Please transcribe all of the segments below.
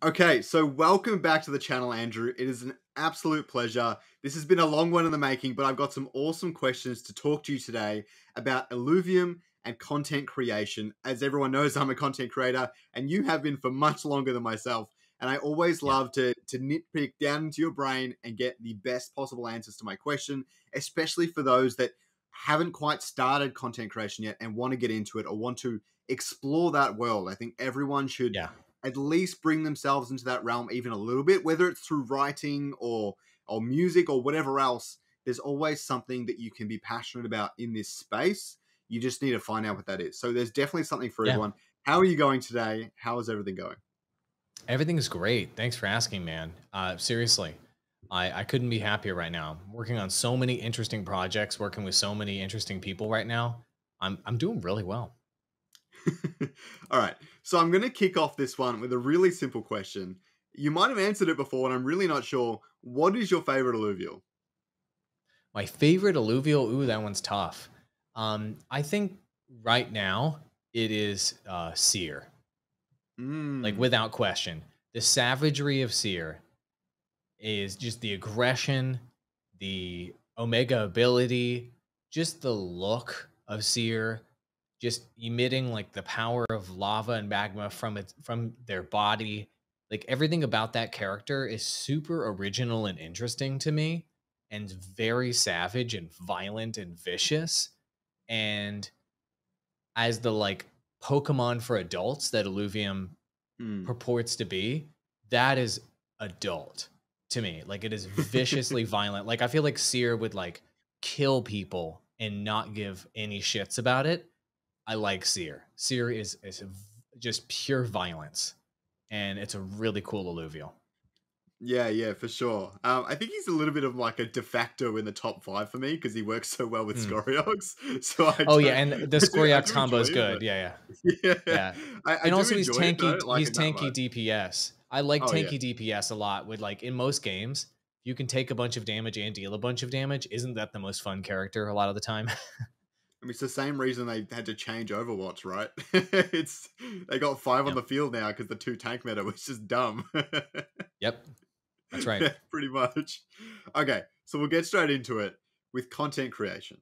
Okay, so welcome back to the channel, Andrew. It is an absolute pleasure. This has been a long one in the making, but I've got some awesome questions to talk to you today about Illuvium and content creation. As everyone knows, I'm a content creator, and you have been for much longer than myself. And I always Yeah. love to to nitpick down into your brain and get the best possible answers to my question, especially for those that haven't quite started content creation yet and want to get into it or want to explore that world. I think everyone should Yeah. At least bring themselves into that realm even a little bit, whether it's through writing or or music or whatever else. There's always something that you can be passionate about in this space. You just need to find out what that is. So there's definitely something for Yeah. everyone. How are you going today? How is everything going? Everything's great. Thanks for asking, man. Uh, seriously, I, I couldn't be happier right now. I'm working on so many interesting projects, working with so many interesting people right now. I'm I'm doing really well. All right. So I'm going to kick off this one with a really simple question. You might have answered it before, and I'm really not sure. What is your favorite Illuvial? My favorite Illuvial. Ooh, that one's tough. Um, I think right now it is uh, Seer. Mm. like without question. The savagery of Seer is just the aggression, the Omega ability, just the look of Seer, just emitting like the power of lava and magma from its from their body. Like everything about that character is super original and interesting to me, and very savage and violent and vicious. And as the like Pokemon for adults that Illuvium Mm. purports to be, that is adult to me. Like it is viciously violent. Like I feel like Seer would like kill people and not give any shits about it. I like Seer. Seer is is just pure violence, and it's a really cool Illuvial. Yeah, yeah, for sure. Um, I think he's a little bit of like a de facto in the top five for me because he works so well with Hmm. Scoriox. So I Oh yeah, and the Scoriox combo is enjoy it, good. Yeah, yeah. Yeah, Yeah. I, I and also he's tanky. though, like he's tanky. DPS. I like Oh, yeah. tanky DPS a lot. With like in most games, you can take a bunch of damage and deal a bunch of damage. Isn't that the most fun character a lot of the time? I mean, it's the same reason they had to change Overwatch, right? it's they got five on the field now because the two tank meta was just dumb. yep, that's right. Yeah, pretty much. Okay, so we'll get straight into it with content creation.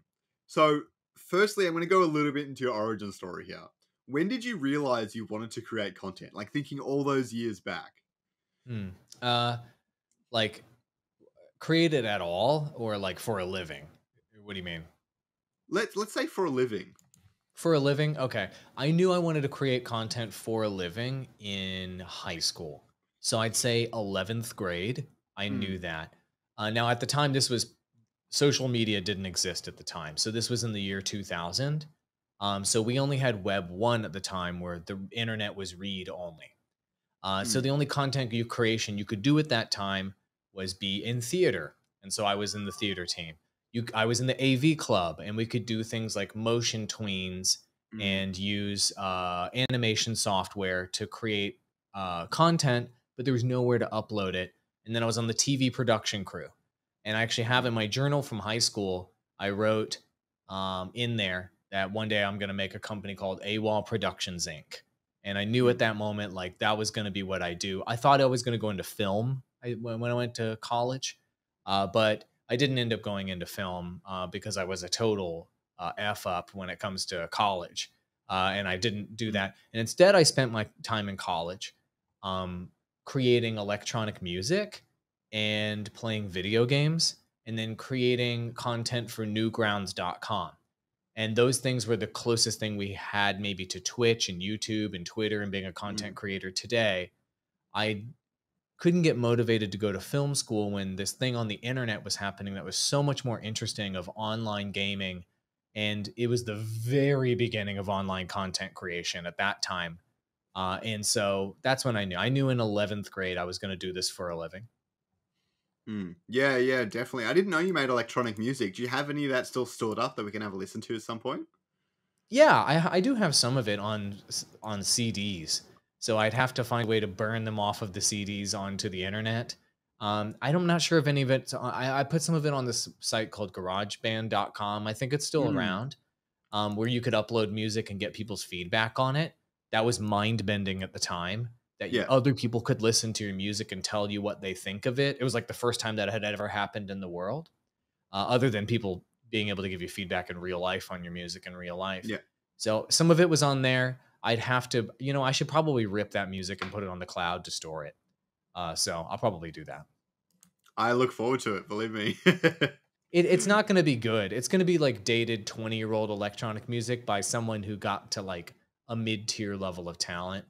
So, firstly, I'm going to go a little bit into your origin story here. When did you realize you wanted to create content? Like thinking all those years back. Hmm. Uh, like created at all, or like for a living? What do you mean? Let's let's say for a living. For a living? Okay. I knew I wanted to create content for a living in high school. So I'd say 11th grade. I Hmm. knew that. Uh, now, at the time, this was social media didn't exist at the time. So this was in the year 2000. Um, so we only had Web 1 at the time where the internet was read only. Uh, So Hmm. the only content you creation you could do at that time was be in theater. And so I was in the theater team. You, I was in the AV club, and we could do things like motion tweens Mm. and use uh, animation software to create uh, content, but there was nowhere to upload it. And then I was on the TV production crew. And I actually have in my journal from high school, I wrote um, in there that one day I'm going to make a company called AWOL Productions Inc. And I knew at that moment, like, that was going to be what I do. I thought I was going to go into film I, when, when I went to college, uh, but I didn't end up going into film uh, because I was a total uh, F up when it comes to college. Uh, and I didn't do that. And instead, I spent my time in college um, creating electronic music and playing video games and then creating content for newgrounds.com. And those things were the closest thing we had maybe to Twitch and YouTube and Twitter and being a content creator today. I couldn't get motivated to go to film school when this thing on the internet was happening that was so much more interesting of online gaming and it was the very beginning of online content creation at that time uh, and so that's when i knew i knew in 11th grade i was going to do this for a living Hmm. Yeah, yeah, definitely. I didn't know you made electronic music. Do you have any of that still stored up that we can have a listen to at some point? yeah I, I do have some of it on on cds so i'd have to find a way to burn them off of the cds onto the internet um, i'm not sure if any of it I, I put some of it on this site called garageband.com i think it's still Mm. around um, where you could upload music and get people's feedback on it that was mind bending at the time that Yeah. other people could listen to your music and tell you what they think of it. It was like the first time that had ever happened in the world, uh, other than people being able to give you feedback in real life on your music in real life. Yeah. So some of it was on there. I'd have to, you know, I should probably rip that music and put it on the cloud to store it. Uh, so I'll probably do that. I look forward to it. Believe me. It, it's not going to be good. It's going to be like dated 20 year old electronic music by someone who got to like a mid tier level of talent.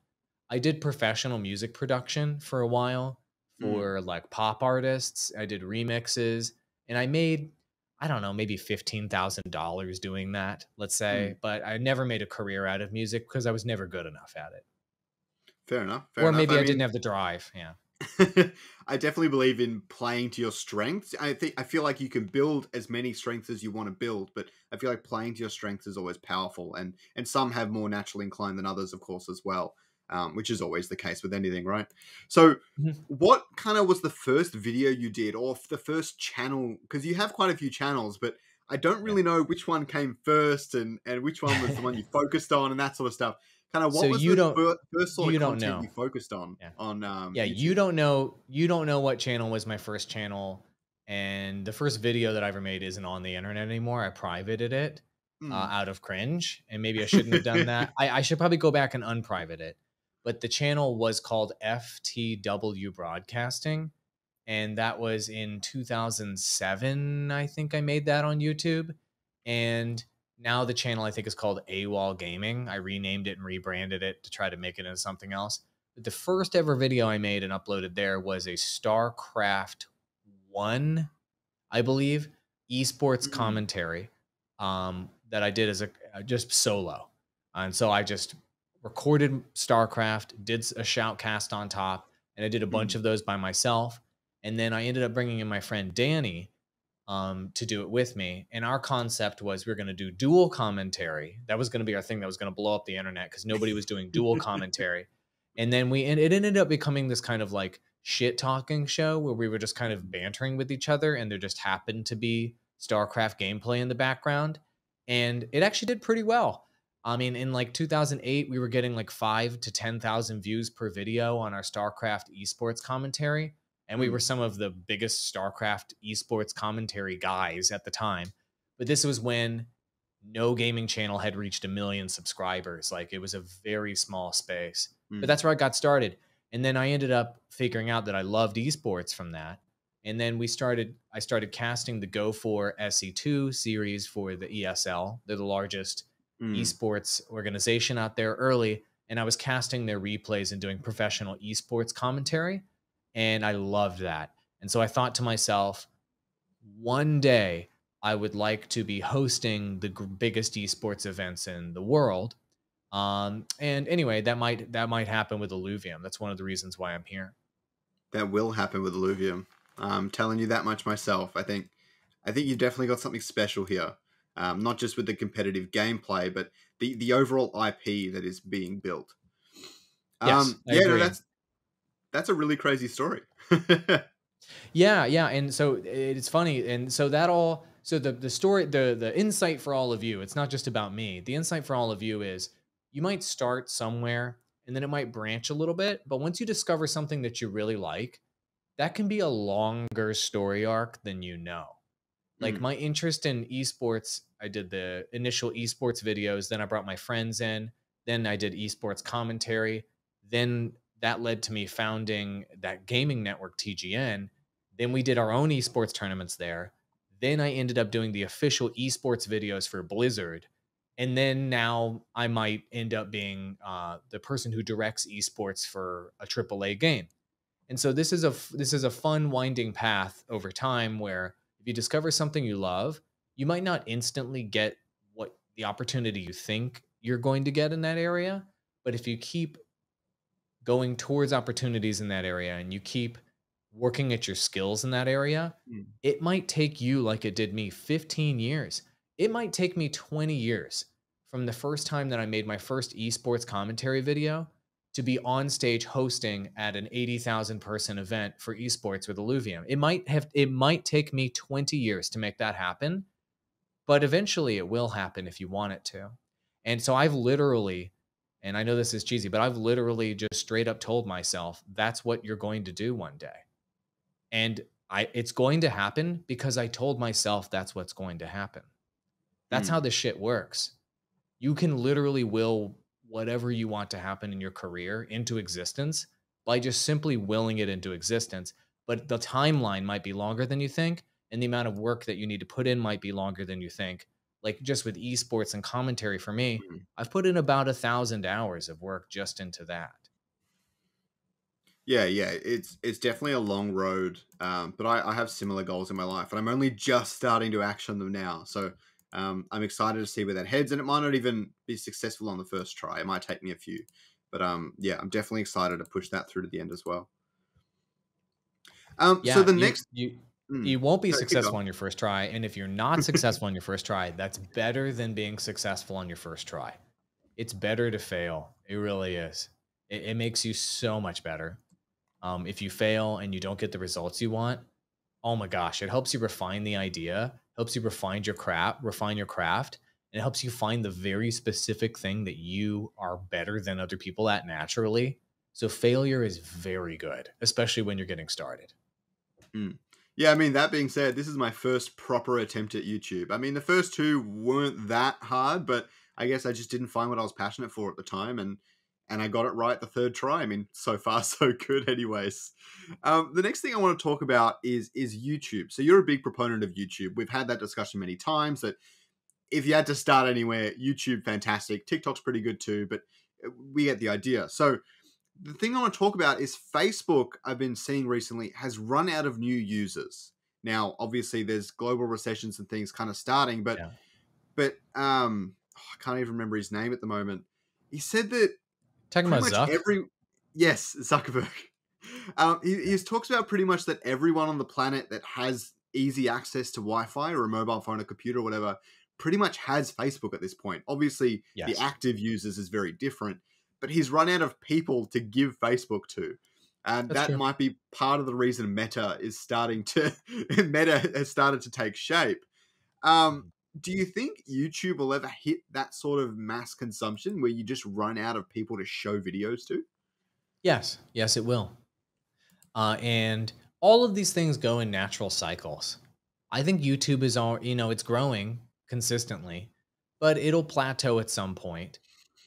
I did professional music production for a while Mm. for like pop artists. I did remixes and I made, I don't know, maybe $15,000 doing that, let's hmm. say. But I never made a career out of music because I was never good enough at it. fair enough. Fair or enough. maybe I, mean, didn't have the drive. Yeah. I definitely believe in playing to your strengths. I think I feel like you can build as many strengths as you want to build, but I feel like playing to your strengths is always powerful, and and some have more naturally inclined than others, of course, as well. Um, which is always the case with anything, right? So, Mhm. what kind of was the first video you did, or the first channel? Because you have quite a few channels, but I don't really know which one came first and and which one was the one you focused on, and that sort of stuff. Kind of what So was you the don't- fir- first sort you of don't content know. you focused on Yeah. on um, yeah you don't know you don't know what channel was my first channel and the first video that i ever made isn't on the internet anymore i privated it Hmm. uh, out of cringe and maybe i shouldn't have done that I, I should probably go back and unprivate it but the channel was called ftw broadcasting and that was in 2007 i think i made that on youtube and now the channel i think is called awol gaming. I renamed it and rebranded it to try to make it into something else. But the first ever video i made and uploaded there was a starcraft 1 i believe esports Mm. commentary um, that i did as a uh, just solo. And so i just recorded starcraft did a shoutcast on top and i did a bunch of those by myself and then i ended up bringing in my friend danny um, to do it with me. And our concept was we are going to do dual commentary. That was going to be our thing that was going to blow up the internet because nobody was doing dual commentary. And then we, and it ended up becoming this kind of like shit talking show where we were just kind of bantering with each other and there just happened to be StarCraft gameplay in the background. And it actually did pretty well. I mean, in like 2008, we were getting like five to 10,000 views per video on our StarCraft esports commentary and we were some of the biggest StarCraft esports commentary guys at the time. But this was when no gaming channel had reached a million subscribers. Like it was a very small space. Mm. But that's where I got started. And then I ended up figuring out that I loved esports from that. And then we started I started casting the Go for SC2 series for the ESL. They're the largest Mm. esports organization out there early and I was casting their replays and doing professional esports commentary and I loved that. And so I thought to myself, one day I would like to be hosting the biggest esports events in the world. Um, and anyway, that might that might happen with Illuvium. That's one of the reasons why I'm here. that will happen with Illuvium. I'm telling you that much myself. I think, I think you've definitely got something special here. Um, not just with the competitive gameplay, but the the overall IP that is being built. Yes, um, yeah, no, that's that's a really crazy story. Yeah, yeah, and so it's funny, and so that all, so the the story, the the insight for all of you, it's not just about me. The insight for all of you is you might start somewhere, and then it might branch a little bit, but once you discover something that you really like, that can be a longer story arc than you know. Like Mm. my interest in esports, I did the initial esports videos, then I brought my friends in, then I did esports commentary, then that led to me founding that gaming network TGN. Then we did our own esports tournaments there. Then I ended up doing the official esports videos for Blizzard. And then now I might end up being uh, the person who directs esports for a AAA game. And so this is a this is a fun winding path over time where if you discover something you love, you might not instantly get what the opportunity you think you're going to get in that area, but if you keep going towards opportunities in that area and you keep working at your skills in that area, Mm. it might take you like it did me 15 years. It might take me 20 years from the first time that I made my first esports commentary video to be on stage hosting at an 80,000 person event for esports with Illuvium. It might have it might take me 20 years to make that happen, but eventually it will happen if you want it to. And so I've literally And I know this is cheesy, but I've literally just straight up told myself that's what you're going to do one day. And I it's going to happen because I told myself that's what's going to happen. That's Mm. how this shit works. You can literally will whatever you want to happen in your career into existence by just simply willing it into existence. But the timeline might be longer than you think, and the amount of work that you need to put in might be longer than you think. Like just with esports and commentary for me, Mhm. I've put in about a thousand hours of work just into that. Yeah, yeah, it's it's definitely a long road, um, but I, I have similar goals in my life, and I'm only just starting to action them now. So um, I'm excited to see where that heads, and it might not even be successful on the first try. It might take me a few, but um, yeah, I'm definitely excited to push that through to the end as well. Um, Yeah, so the you, next, you mm, you won't be keep successful on your first try, and if you're not successful on your first try, that's better than being successful on your first try. It's better to fail. It really is. It, it makes you so much better. Um, if you fail and you don't get the results you want, oh my gosh, it helps you refine the idea, helps you refine your craft, refine your craft, and it helps you find the very specific thing that you are better than other people at naturally. So failure is very good, especially when you're getting started. Hmm. Yeah, I mean, that being said, this is my first proper attempt at YouTube. I mean, the first two weren't that hard, but I guess I just didn't find what I was passionate for at the time, and and I got it right the third try. I mean, so far so good, anyways. Um, the next thing I want to talk about is is YouTube. So you're a big proponent of YouTube. We've had that discussion many times. That if you had to start anywhere, YouTube fantastic. TikTok's pretty good too, but uh, we get the idea. So the thing I want to talk about is Facebook, I've been seeing recently, has run out of new users. Now, obviously, there's global recessions and things kind of starting, but Yeah. but um, oh, I can't even remember his name at the moment. He said that Talking pretty about much Zuck, every yes, Zuckerberg. Um, he, he talks about pretty much that everyone on the planet that has easy access to Wi-Fi or a mobile phone or computer or whatever pretty much has Facebook at this point. Obviously, Yes. the active users is very different, but he's run out of people to give Facebook to. And That's that true. might be part of the reason Meta is starting to Meta has started to take shape. Um, do you think YouTube will ever hit that sort of mass consumption where you just run out of people to show videos to? Yes, yes, it will. Uh, and all of these things go in natural cycles. I think YouTube is all, you know, it's growing consistently, but it'll plateau at some point.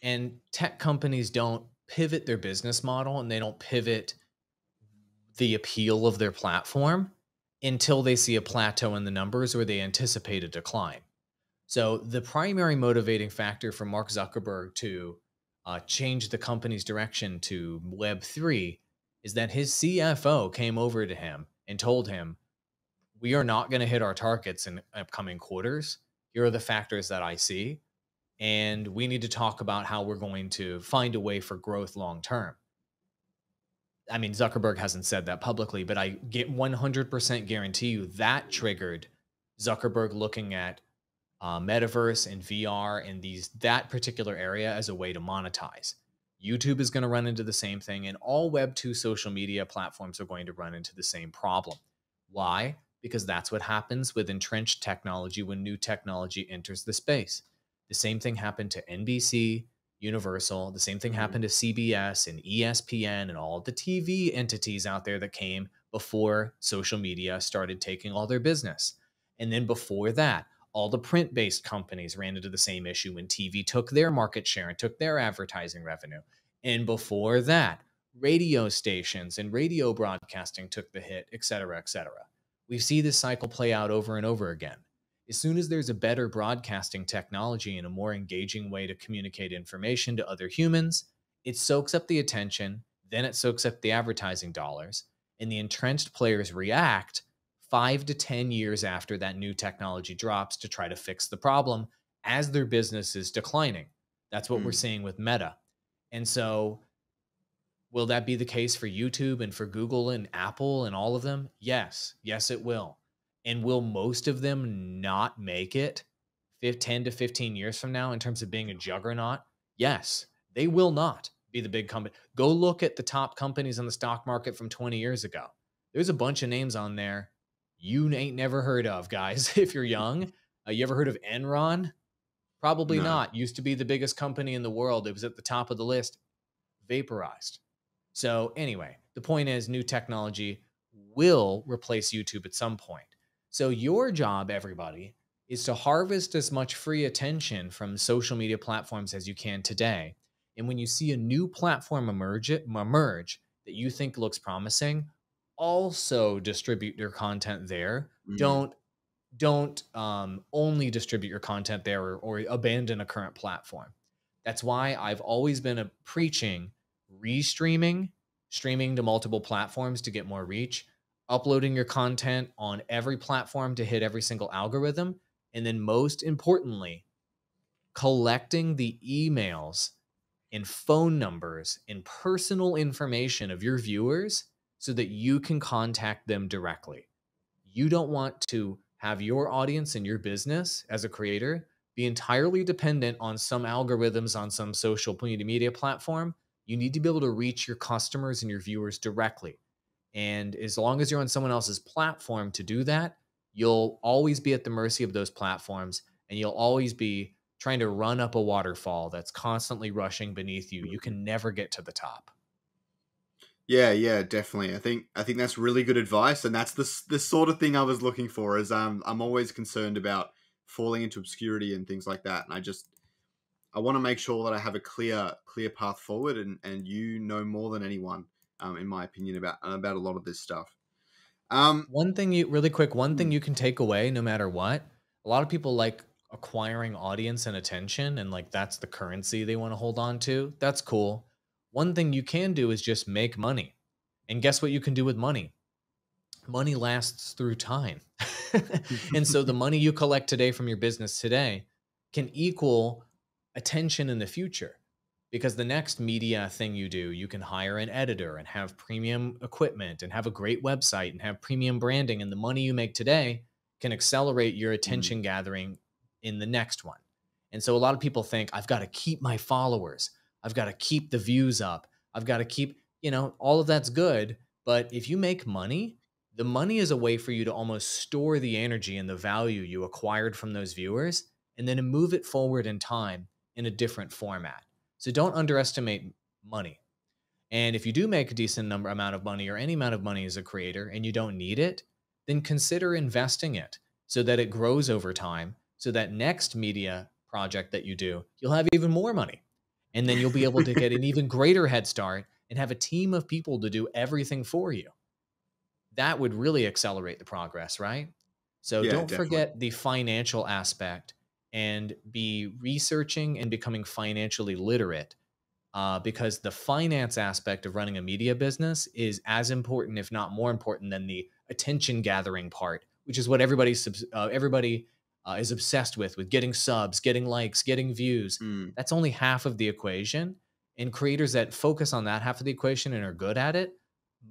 And tech companies don't pivot their business model and they don't pivot the appeal of their platform until they see a plateau in the numbers or they anticipate a decline. So the primary motivating factor for Mark Zuckerberg to uh, change the company's direction to Web3 is that his CFO came over to him and told him, We are not going to hit our targets in upcoming quarters. Here are the factors that I see. And we need to talk about how we're going to find a way for growth long term. I mean, Zuckerberg hasn't said that publicly, but I get 100% guarantee you that triggered Zuckerberg looking at uh, metaverse and VR and these that particular area as a way to monetize. YouTube is going to run into the same thing, and all Web two social media platforms are going to run into the same problem. Why? Because that's what happens with entrenched technology when new technology enters the space. The same thing happened to NBC, Universal. The same thing Mhm. happened to CBS and ESPN and all the TV entities out there that came before social media started taking all their business. And then before that, all the print based companies ran into the same issue when TV took their market share and took their advertising revenue. And before that, radio stations and radio broadcasting took the hit, et cetera, et cetera. We see this cycle play out over and over again. As soon as there's a better broadcasting technology and a more engaging way to communicate information to other humans, it soaks up the attention, then it soaks up the advertising dollars, and the entrenched players react five to 10 years after that new technology drops to try to fix the problem as their business is declining. That's what we're Mm. seeing with Meta. And so, will that be the case for YouTube and for Google and Apple and all of them? Yes. Yes, it will. And will most of them not make it fif- 10 to 15 years from now in terms of being a juggernaut? Yes, they will not be the big company. Go look at the top companies on the stock market from 20 years ago. There's a bunch of names on there you ain't never heard of, guys. If you're young, uh, you ever heard of Enron? Probably No. not. Used to be the biggest company in the world. It was at the top of the list, vaporized. So, anyway, the point is new technology will replace YouTube at some point. So, your job, everybody, is to harvest as much free attention from social media platforms as you can today. And when you see a new platform emerge, emerge that you think looks promising, also distribute your content there. Mm. Don't don't um, only distribute your content there or, or abandon a current platform. That's why I've always been a preaching restreaming, streaming to multiple platforms to get more reach, uploading your content on every platform to hit every single algorithm, and then most importantly, collecting the emails and phone numbers and personal information of your viewers so that you can contact them directly. You don't want to have your audience and your business as a creator be entirely dependent on some algorithms on some social media platform. You need to be able to reach your customers and your viewers directly. And as long as you're on someone else's platform to do that, you'll always be at the mercy of those platforms and you'll always be trying to run up a waterfall that's constantly rushing beneath you. You can never get to the top. Yeah, yeah, definitely. I think I think that's really good advice, and that's the the sort of thing I was looking for. Is um, I'm always concerned about falling into obscurity and things like that, and I just I want to make sure that I have a clear clear path forward, and and you know more than anyone, um, in my opinion, about about a lot of this stuff. Um, One thing you really quick, one thing Mm. you can take away no matter what. A lot of people like acquiring audience and attention and like that's the currency they want to hold on to. That's cool. One thing you can do is just make money. And guess what you can do with money? Money lasts through time. and so the money you collect today from your business today can equal attention in the future because the next media thing you do you can hire an editor and have premium equipment and have a great website and have premium branding and the money you make today can accelerate your mm-hmm. attention gathering in the next one and so a lot of people think i've got to keep my followers i've got to keep the views up i've got to keep you know all of that's good but if you make money the money is a way for you to almost store the energy and the value you acquired from those viewers and then move it forward in time in a different format. So don't underestimate money. And if you do make a decent number amount of money or any amount of money as a creator and you don't need it, then consider investing it so that it grows over time so that next media project that you do, you'll have even more money. And then you'll be able to get an even greater head start and have a team of people to do everything for you. That would really accelerate the progress, right? So Yeah, don't definitely. forget the financial aspect and be researching and becoming financially literate uh, because the finance aspect of running a media business is as important, if not more important, than the attention gathering part, which is what everybody's uh, everybody uh, is obsessed with, with getting subs, getting likes, getting views. mm, That's only half of the equation. And creators that focus on that half of the equation and are good at it,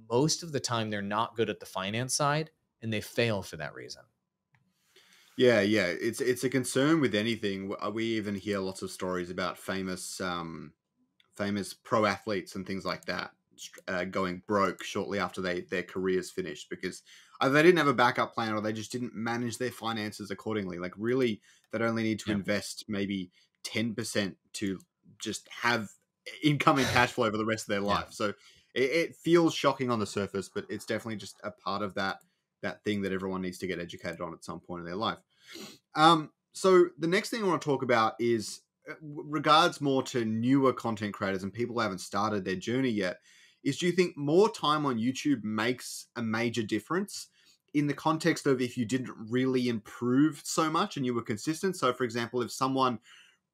most of the time they're not good at the finance side and they fail for that reason. Yeah, yeah, it's it's a concern with anything. Uh, We even hear lots of stories about famous um, famous pro athletes and things like that uh, going broke shortly after they their careers finished because either they didn't have a backup plan or they just didn't manage their finances accordingly. Like really, they'd only need to Yeah. invest maybe ten percent to just have income and cash flow for the rest of their Yeah. life. So it, it feels shocking on the surface, but it's definitely just a part of that that thing that everyone needs to get educated on at some point in their life. Um, so the next thing I want to talk about is uh, regards more to newer content creators and people who haven't started their journey yet. Is do you think more time on YouTube makes a major difference in the context of if you didn't really improve so much and you were consistent? So, for example, if someone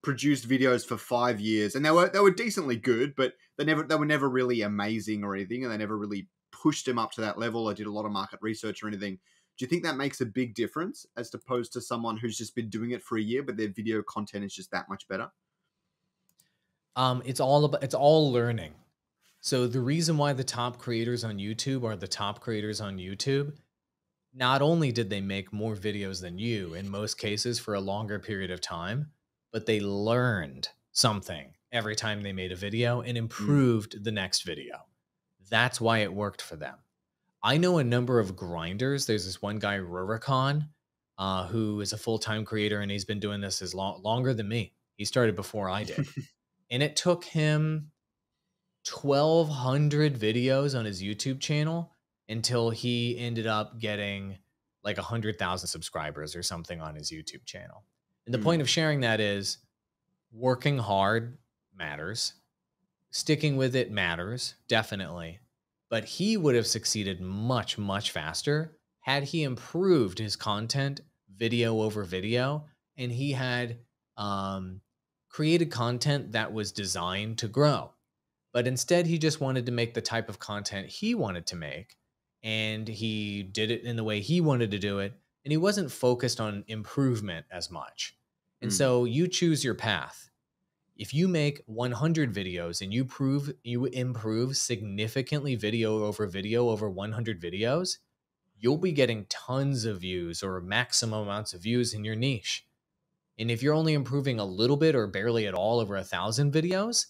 produced videos for five years and they were they were decently good, but they never they were never really amazing or anything, and they never really pushed them up to that level or did a lot of market research or anything. Do you think that makes a big difference as opposed to someone who's just been doing it for a year, but their video content is just that much better? Um, it's all about it's all learning. So the reason why the top creators on YouTube are the top creators on YouTube, not only did they make more videos than you in most cases for a longer period of time, but they learned something every time they made a video and improved the next video. That's why it worked for them. I know a number of grinders. There's this one guy, Rurikon. uh, who is a full time creator, and he's been doing this as long longer than me. He started before I did, and it took him 1,200 videos on his YouTube channel until he ended up getting like 100,000 subscribers or something on his YouTube channel. And the Mm. point of sharing that is working hard matters, sticking with it matters, definitely. But he would have succeeded much, much faster had he improved his content video over video and he had um, created content that was designed to grow. But instead, he just wanted to make the type of content he wanted to make. And he did it in the way he wanted to do it. And he wasn't focused on improvement as much. And Mm. so you choose your path. If you make 100 videos and you prove you improve significantly video over video over 100 videos, you'll be getting tons of views or maximum amounts of views in your niche. And if you're only improving a little bit or barely at all over a thousand videos,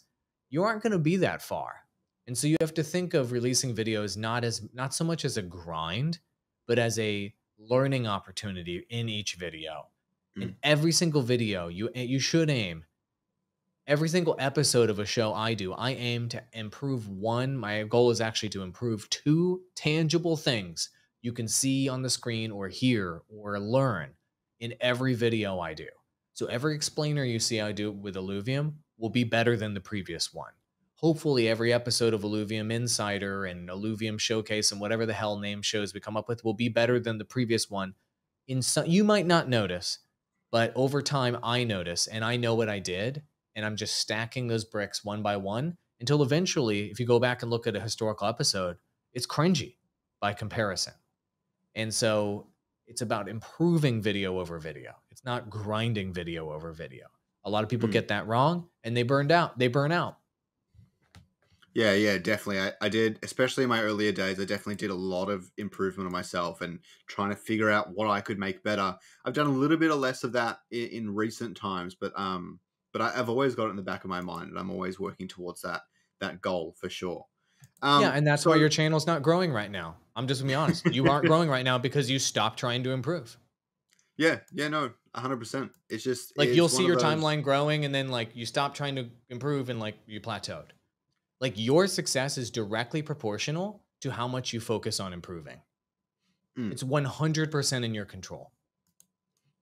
you aren't going to be that far. And so you have to think of releasing videos not as not so much as a grind, but as a learning opportunity in each video. Hmm. In every single video, you you should aim every single episode of a show I do, I aim to improve one. My goal is actually to improve two tangible things you can see on the screen or hear or learn in every video I do. So every explainer you see I do with Illuvium will be better than the previous one. Hopefully, every episode of Illuvium Insider and Illuvium Showcase and whatever the hell name shows we come up with will be better than the previous one. In some, you might not notice, but over time, I notice and I know what I did, and I'm just stacking those bricks one by one until eventually, if you go back and look at a historical episode, it's cringy by comparison. And so it's about improving video over video. It's not grinding video over video. A lot of people Hmm. get that wrong and they burned out. They burn out. Yeah, yeah, definitely. I, I did, especially in my earlier days, I definitely did a lot of improvement on myself and trying to figure out what I could make better. I've done a little bit of less of that in, in recent times, but um, but I, I've always got it in the back of my mind, and I'm always working towards that that goal for sure. Um, yeah, and that's why so- your channel's not growing right now. I'm just gonna be honest. You aren't growing right now because you stopped trying to improve. Yeah, yeah, no, hundred percent. It's just Like it's you'll see your those- timeline growing and then like you stop trying to improve and like you plateaued. Like your success is directly proportional to how much you focus on improving. Mm. It's 100% in your control.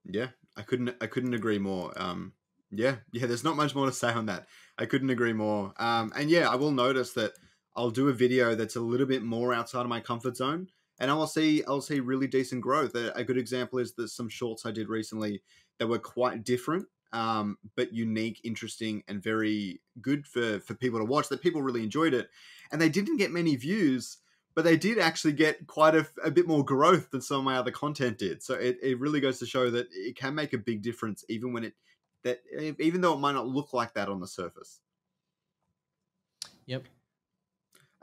Yeah, I couldn't I couldn't agree more. Um, yeah, yeah. There's not much more to say on that. I couldn't agree more. Um, and yeah, I will notice that I'll do a video that's a little bit more outside of my comfort zone, and I will see I'll see really decent growth. A, a good example is that some shorts I did recently that were quite different, um, but unique, interesting, and very good for for people to watch. That people really enjoyed it, and they didn't get many views. But they did actually get quite a, a bit more growth than some of my other content did. So it, it really goes to show that it can make a big difference, even when it that even though it might not look like that on the surface. Yep.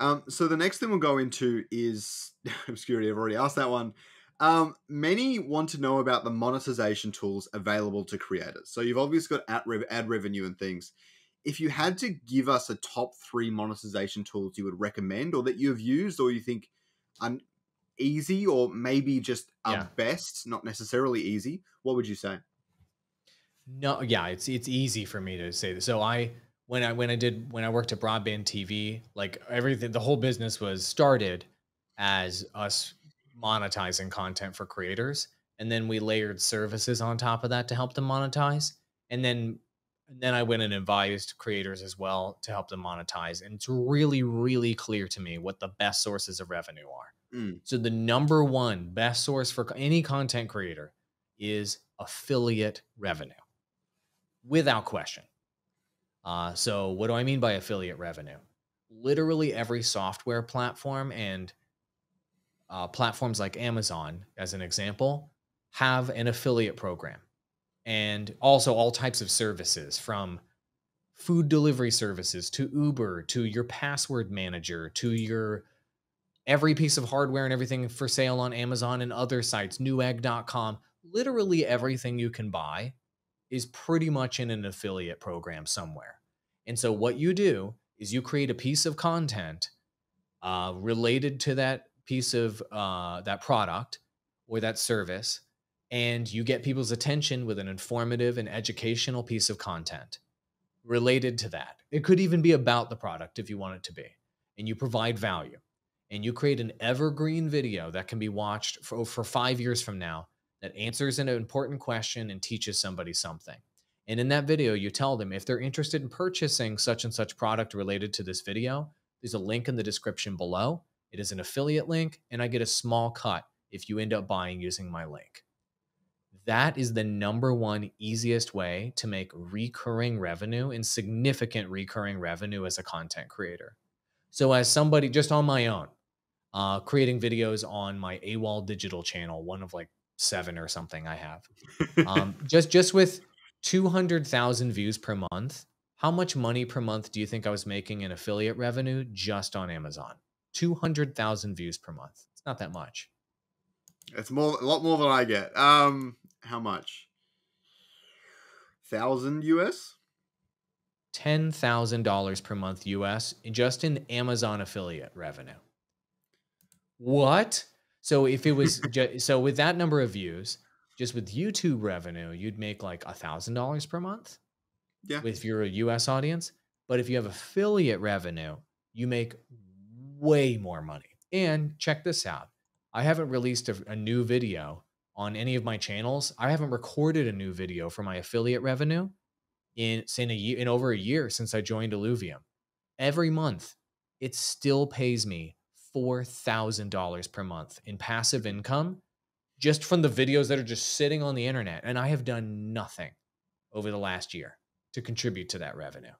Um, so the next thing we'll go into is obscurity. I've already asked that one. Um, many want to know about the monetization tools available to creators. So you've obviously got ad, rev- ad revenue and things. If you had to give us a top three monetization tools you would recommend, or that you have used, or you think are easy, or maybe just are Yeah. best, not necessarily easy, what would you say? No, yeah, it's it's easy for me to say this. So I when I when I did when I worked at broadband TV, like everything the whole business was started as us monetizing content for creators and then we layered services on top of that to help them monetize and then and then I went and advised creators as well to help them monetize and it's really really clear to me what the best sources of revenue are. Mm. So the number one best source for any content creator is affiliate revenue without question. Uh, so, what do I mean by affiliate revenue? Literally every software platform and uh, platforms like Amazon, as an example, have an affiliate program. And also all types of services from food delivery services to Uber to your password manager to your every piece of hardware and everything for sale on Amazon and other sites, newegg.com. Literally everything you can buy is pretty much in an affiliate program somewhere. And so what you do is you create a piece of content uh, related to that piece of uh, that product or that service, and you get people's attention with an informative and educational piece of content related to that. It could even be about the product if you want it to be, and you provide value. And you create an evergreen video that can be watched for, for five years from now that answers an important question and teaches somebody something. And in that video, you tell them if they're interested in purchasing such and such product related to this video, there's a link in the description below. It is an affiliate link, and I get a small cut if you end up buying using my link. That is the number one easiest way to make recurring revenue and significant recurring revenue as a content creator. So, as somebody just on my own, uh, creating videos on my AWOL digital channel, one of like seven or something I have, um, just just with 200,000 views per month. How much money per month do you think I was making in affiliate revenue just on Amazon? 200,000 views per month. It's not that much. It's more, a lot more than I get. Um, how much? Thousand US. Ten thousand dollars per month US just in Amazon affiliate revenue. What? So if it was just, so with that number of views, just with YouTube revenue, you'd make like a thousand dollars per month. Yeah. If you're a US audience. But if you have affiliate revenue, you make way more money. And check this out. I haven't released a, a new video on any of my channels. I haven't recorded a new video for my affiliate revenue in, in a year in over a year since I joined Illuvium. Every month, it still pays me $4,000 per month in passive income just from the videos that are just sitting on the internet. And I have done nothing over the last year to contribute to that revenue.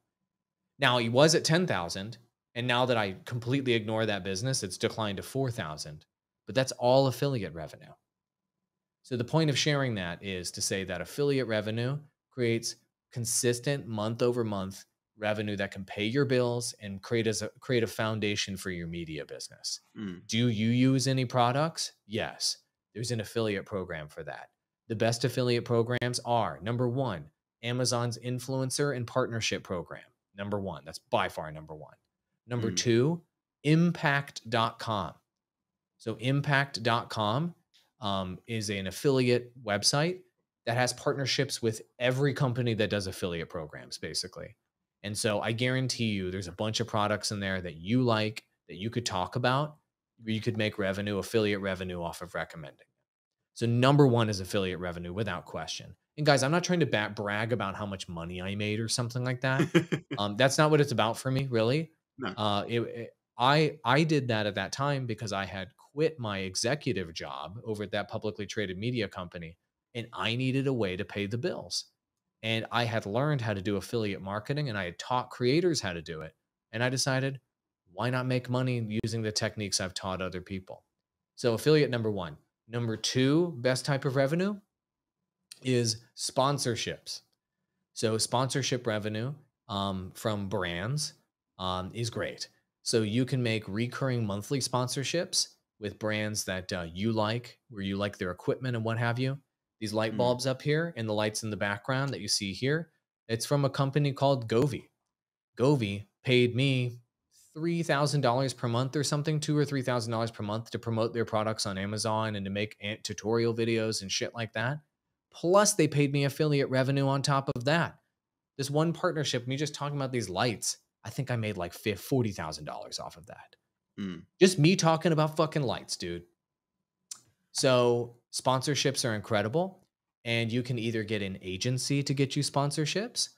Now, he was at 10,000 and now that I completely ignore that business, it's declined to 4,000. But that's all affiliate revenue. So the point of sharing that is to say that affiliate revenue creates consistent month over month revenue that can pay your bills and create as a create a foundation for your media business. Mm. Do you use any products? Yes. There's an affiliate program for that. The best affiliate programs are number 1, Amazon's influencer and partnership program. Number 1. That's by far number 1. Number Mm. 2, impact.com. So impact.com um, is an affiliate website that has partnerships with every company that does affiliate programs, basically. And so I guarantee you there's a bunch of products in there that you like that you could talk about, you could make revenue, affiliate revenue off of recommending. So number one is affiliate revenue without question. And guys, I'm not trying to bat, brag about how much money I made or something like that. um, that's not what it's about for me, really. No. Uh, it, it- I I did that at that time because I had quit my executive job over at that publicly traded media company, and I needed a way to pay the bills. And I had learned how to do affiliate marketing, and I had taught creators how to do it. And I decided, why not make money using the techniques I've taught other people? So affiliate number one. Number two, best type of revenue is sponsorships. So sponsorship revenue um, from brands um, is great. So you can make recurring monthly sponsorships with brands that uh, you like, where you like their equipment and what have you. These light Mm. bulbs up here and the lights in the background that you see here, it's from a company called Govee. Govee paid me three thousand dollars per month or something, two or three thousand dollars per month to promote their products on Amazon and to make tutorial videos and shit like that. Plus, they paid me affiliate revenue on top of that. This one partnership, me just talking about these lights, I think I made like fif- forty thousand dollars off of that. Mm. Just me talking about fucking lights, dude. So sponsorships are incredible, and you can either get an agency to get you sponsorships.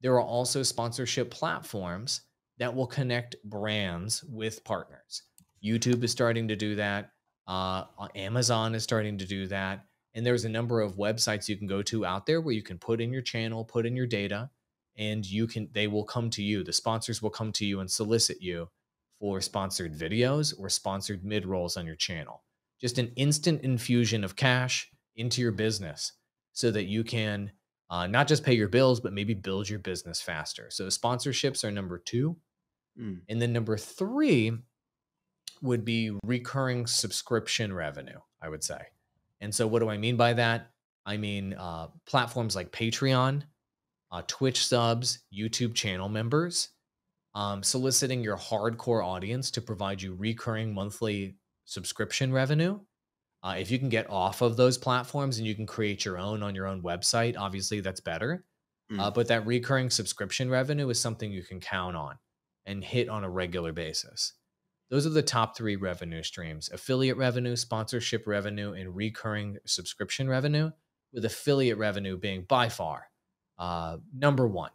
There are also sponsorship platforms that will connect brands with partners. YouTube is starting to do that. Uh, Amazon is starting to do that. And there's a number of websites you can go to out there where you can put in your channel, put in your data, and you can they will come to you. The sponsors will come to you and solicit you for sponsored videos or sponsored mid rolls on your channel. Just an instant infusion of cash into your business so that you can uh, not just pay your bills, but maybe build your business faster. So sponsorships are number two. Mm. And then number three would be recurring subscription revenue, I would say. And so, what do I mean by that? I mean uh, platforms like Patreon, uh, Twitch subs, YouTube channel members, um, soliciting your hardcore audience to provide you recurring monthly subscription revenue. Uh, if you can get off of those platforms and you can create your own on your own website, obviously that's better. Mm. Uh, but that recurring subscription revenue is something you can count on and hit on a regular basis. Those are the top three revenue streams affiliate revenue, sponsorship revenue, and recurring subscription revenue, with affiliate revenue being by far uh, number one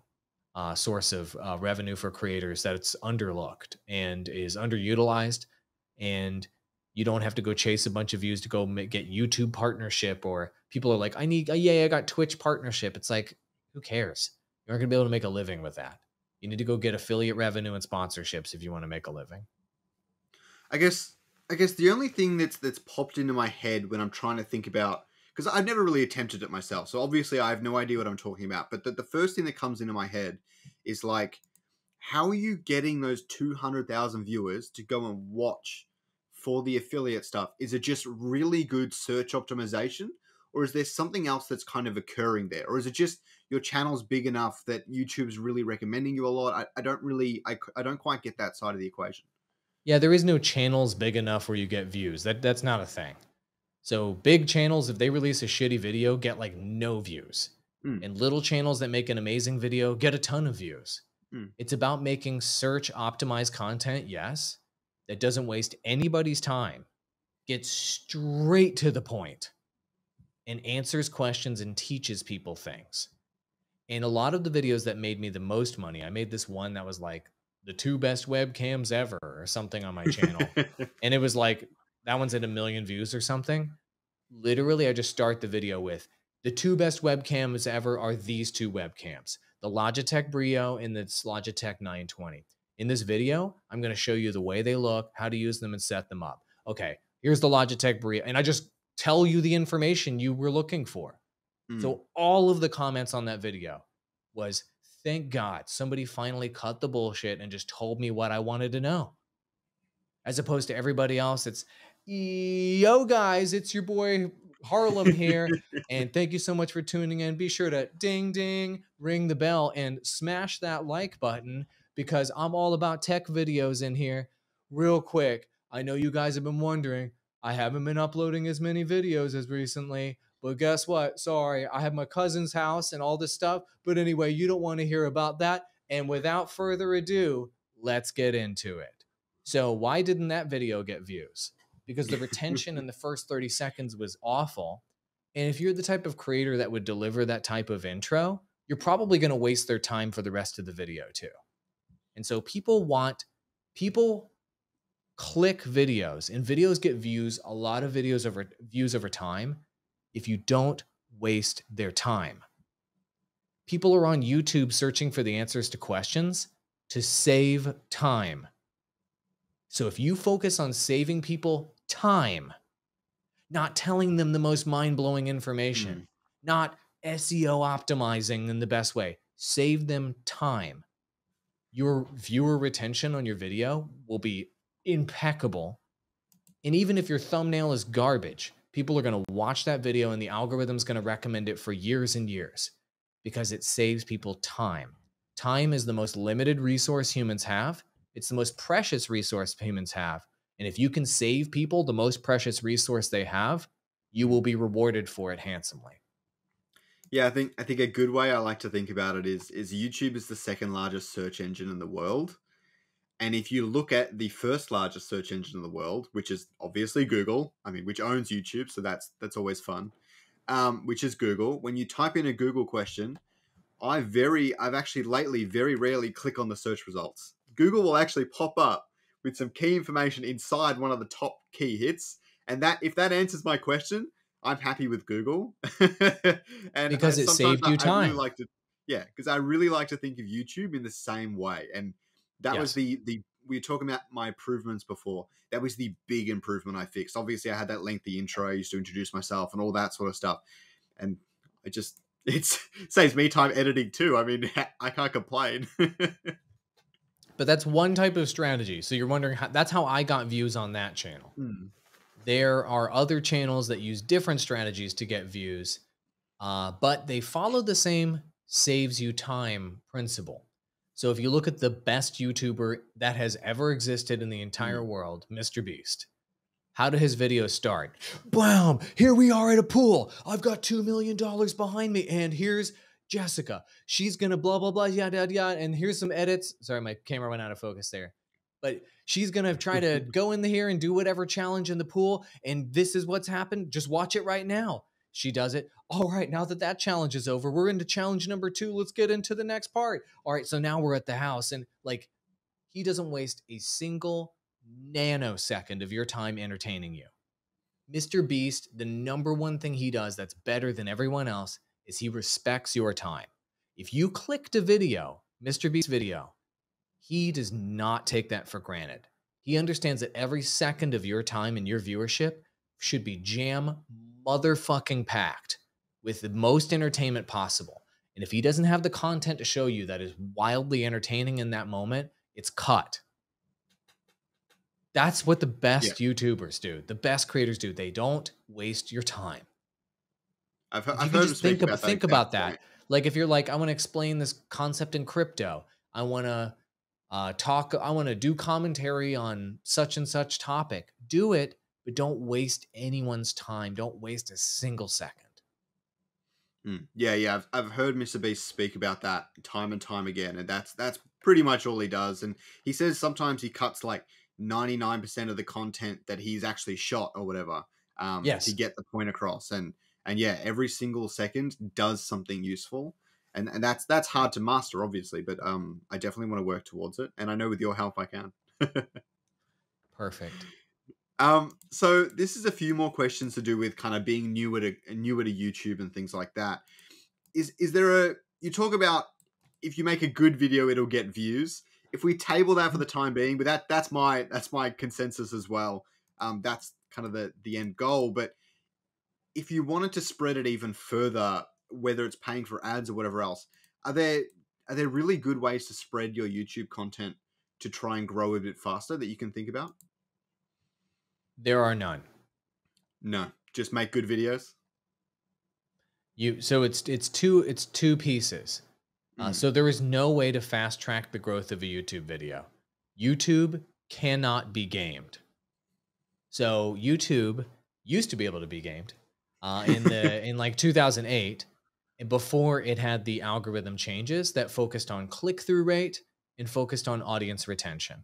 uh, source of uh, revenue for creators that's underlooked and is underutilized. And you don't have to go chase a bunch of views to go get YouTube partnership, or people are like, I need, yeah, I got Twitch partnership. It's like, who cares? You aren't going to be able to make a living with that. You need to go get affiliate revenue and sponsorships if you want to make a living. I guess I guess the only thing that's that's popped into my head when I'm trying to think about because I've never really attempted it myself, so obviously I have no idea what I'm talking about. But the, the first thing that comes into my head is like, how are you getting those two hundred thousand viewers to go and watch for the affiliate stuff? Is it just really good search optimization, or is there something else that's kind of occurring there, or is it just your channel's big enough that YouTube's really recommending you a lot? I, I don't really, I, I don't quite get that side of the equation. Yeah, there is no channels big enough where you get views. That that's not a thing. So big channels, if they release a shitty video, get like no views. Mm. And little channels that make an amazing video get a ton of views. Mm. It's about making search optimized content, yes, that doesn't waste anybody's time, gets straight to the point, and answers questions and teaches people things. And a lot of the videos that made me the most money, I made this one that was like the two best webcams ever or something on my channel. and it was like that one's at a million views or something. Literally, I just start the video with the two best webcams ever are these two webcams the Logitech Brio and the Logitech 920. In this video, I'm going to show you the way they look, how to use them, and set them up. Okay, here's the Logitech Brio. And I just tell you the information you were looking for. Mm. So all of the comments on that video was thank God somebody finally cut the bullshit and just told me what I wanted to know. As opposed to everybody else, it's yo guys, it's your boy Harlem here, and thank you so much for tuning in. Be sure to ding ding, ring the bell, and smash that like button because I'm all about tech videos in here. Real quick, I know you guys have been wondering. I haven't been uploading as many videos as recently, but guess what? Sorry, I have my cousin's house and all this stuff. But anyway, you don't want to hear about that. And without further ado, let's get into it. So, why didn't that video get views? Because the retention in the first 30 seconds was awful. And if you're the type of creator that would deliver that type of intro, you're probably going to waste their time for the rest of the video too. And so people want people click videos and videos get views a lot of videos over views over time if you don't waste their time. People are on YouTube searching for the answers to questions to save time. So if you focus on saving people time, not telling them the most mind blowing information, Mm. not SEO optimizing in the best way, save them time. Your viewer retention on your video will be impeccable. And even if your thumbnail is garbage, people are going to watch that video and the algorithm's going to recommend it for years and years because it saves people time. Time is the most limited resource humans have. It's the most precious resource humans have. And if you can save people the most precious resource they have, you will be rewarded for it handsomely. Yeah, I think I think a good way I like to think about it is is YouTube is the second largest search engine in the world. And if you look at the first largest search engine in the world, which is obviously Google, I mean, which owns YouTube, so that's that's always fun. Um, which is Google. When you type in a Google question, I very I've actually lately very rarely click on the search results. Google will actually pop up with some key information inside one of the top key hits, and that if that answers my question, I'm happy with Google. and Because it saved I- you I really time. like to, yeah, because I really like to think of YouTube in the same way, and that was the the we were talking about my improvements before. That was the big improvement I fixed. Obviously, I had that lengthy intro. I used to introduce myself and all that sort of stuff, and it just it's saves me time editing too. I mean, I can't complain. But that's one type of strategy. So you're wondering how that's how I got views on that channel. Hmm. There are other channels that use different strategies to get views, uh, but they follow the same saves you time principle. So if you look at the best YouTuber that has ever existed in the entire world, Mr. Beast, How do his videos start? Blam! Here we are at a pool. I've got $2 million behind me. And here's Jessica. She's going to blah, blah, blah, yada, yada, yada. And here's some edits. Sorry, my camera went out of focus there. But she's going to try to go in the here and do whatever challenge in the pool. And this is what's happened. Just watch it right now. She does it. All right, now that that challenge is over, we're into challenge number two. Let's get into the next part. All right, so now we're at the house. And like, he doesn't waste a single nanosecond of your time entertaining you. Mr. Beast, the number one thing he does that's better than everyone else is he respects your time. If you clicked a video, Mr. Beast video, he does not take that for granted. He understands that every second of your time and your viewership should be jam motherfucking packed with the most entertainment possible. And if he doesn't have the content to show you that is wildly entertaining in that moment, it's cut. That's what the best yeah. YouTubers do. The best creators do. They don't waste your time. I've, I've heard just think, about, think about that. Like if you're like, I want to explain this concept in crypto. I want to uh, talk. I want to do commentary on such and such topic. Do it, but don't waste anyone's time. Don't waste a single second. Mm, yeah, yeah, I've, I've heard Mr. Beast speak about that time and time again, and that's that's pretty much all he does. And he says sometimes he cuts like 99% of the content that he's actually shot or whatever um, yes. to get the point across. And and yeah, every single second does something useful. And and that's that's hard to master, obviously, but um, I definitely want to work towards it. And I know with your help, I can. Perfect. Um, so this is a few more questions to do with kind of being newer to newer to YouTube and things like that. Is is there a you talk about if you make a good video, it'll get views if we table that for the time being, but that that's my that's my consensus as well. Um, that's kind of the the end goal. But if you wanted to spread it even further, whether it's paying for ads or whatever else, are there are there really good ways to spread your YouTube content to try and grow a bit faster that you can think about? There are none. No, just make good videos. You so it's it's two it's two pieces. Uh, mm. so there is no way to fast track the growth of a YouTube video. YouTube cannot be gamed. So YouTube used to be able to be gamed uh, in the in like 2008, before it had the algorithm changes that focused on click through rate and focused on audience retention.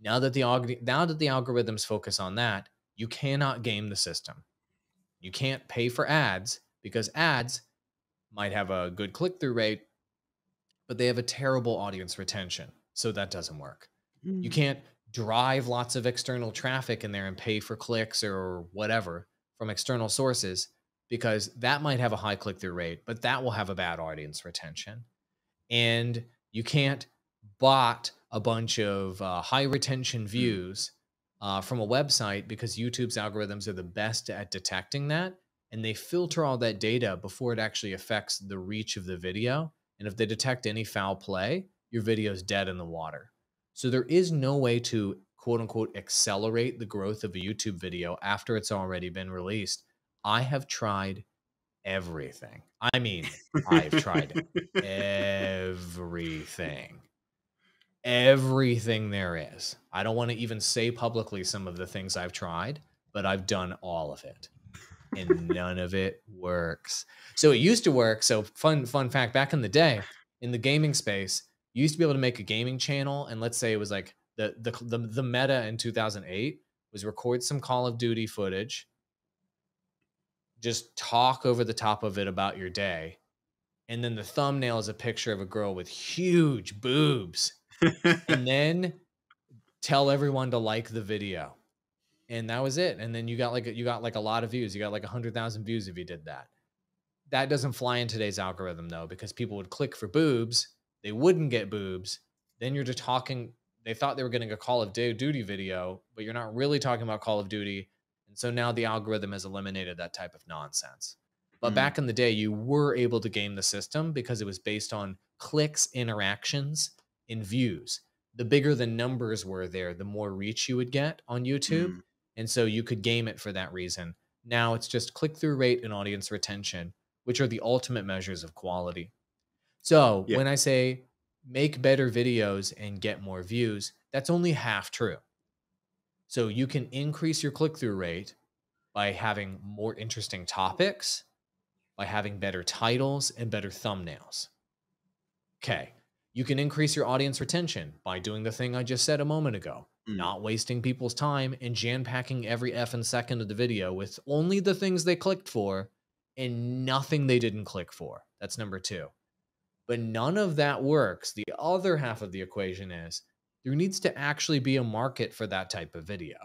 Now that the now that the algorithms focus on that, you cannot game the system. You can't pay for ads because ads might have a good click through rate, but they have a terrible audience retention. So that doesn't work. Mm. You can't drive lots of external traffic in there and pay for clicks or whatever from external sources because that might have a high click through rate, but that will have a bad audience retention. And you can't bot a bunch of uh, high retention mm. views uh, from a website because YouTube's algorithms are the best at detecting that. And they filter all that data before it actually affects the reach of the video. And if they detect any foul play, your video is dead in the water. So there is no way to quote unquote accelerate the growth of a YouTube video after it's already been released. I have tried everything. I mean, I've tried everything. Everything there is. I don't want to even say publicly some of the things I've tried, but I've done all of it and none of it works. So it used to work. So fun fun fact back in the day in the gaming space, you used to be able to make a gaming channel and let's say it was like the the the, the meta in 2008 was record some Call of Duty footage, just talk over the top of it about your day. And then the thumbnail is a picture of a girl with huge boobs. and then tell everyone to like the video and that was it. And then you got like you got like a lot of views. You got like a hundred thousand views if you did that. That doesn't fly in today's algorithm though, because people would click for boobs, they wouldn't get boobs. Then you're just talking. They thought they were getting a Call of Duty video, but you're not really talking about Call of Duty. And so now the algorithm has eliminated that type of nonsense. But mm-hmm. back in the day, you were able to game the system because it was based on clicks, interactions, and views. The bigger the numbers were there, the more reach you would get on YouTube. Mm-hmm and so you could game it for that reason. Now it's just click through rate and audience retention, which are the ultimate measures of quality. So yeah. when I say make better videos and get more views, that's only half true. So you can increase your click through rate by having more interesting topics, by having better titles and better thumbnails. Okay. You can increase your audience retention by doing the thing I just said a moment ago, Mm. not wasting people's time and jam packing every effing second of the video with only the things they clicked for and nothing they didn't click for. That's number two. But none of that works. The other half of the equation is there needs to actually be a market for that type of video.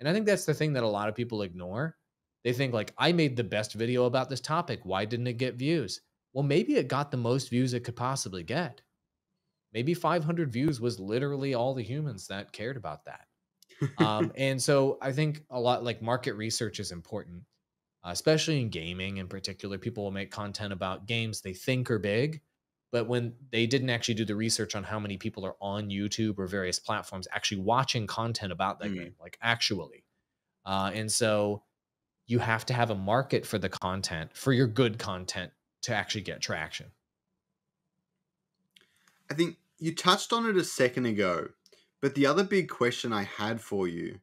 And I think that's the thing that a lot of people ignore. They think, like, I made the best video about this topic. Why didn't it get views? Well, maybe it got the most views it could possibly get. Maybe 500 views was literally all the humans that cared about that. um, and so I think a lot like market research is important, especially in gaming in particular. People will make content about games they think are big, but when they didn't actually do the research on how many people are on YouTube or various platforms actually watching content about that Mm. game, like actually. Uh, and so you have to have a market for the content, for your good content to actually get traction. I think you touched on it a second ago, but the other big question I had for you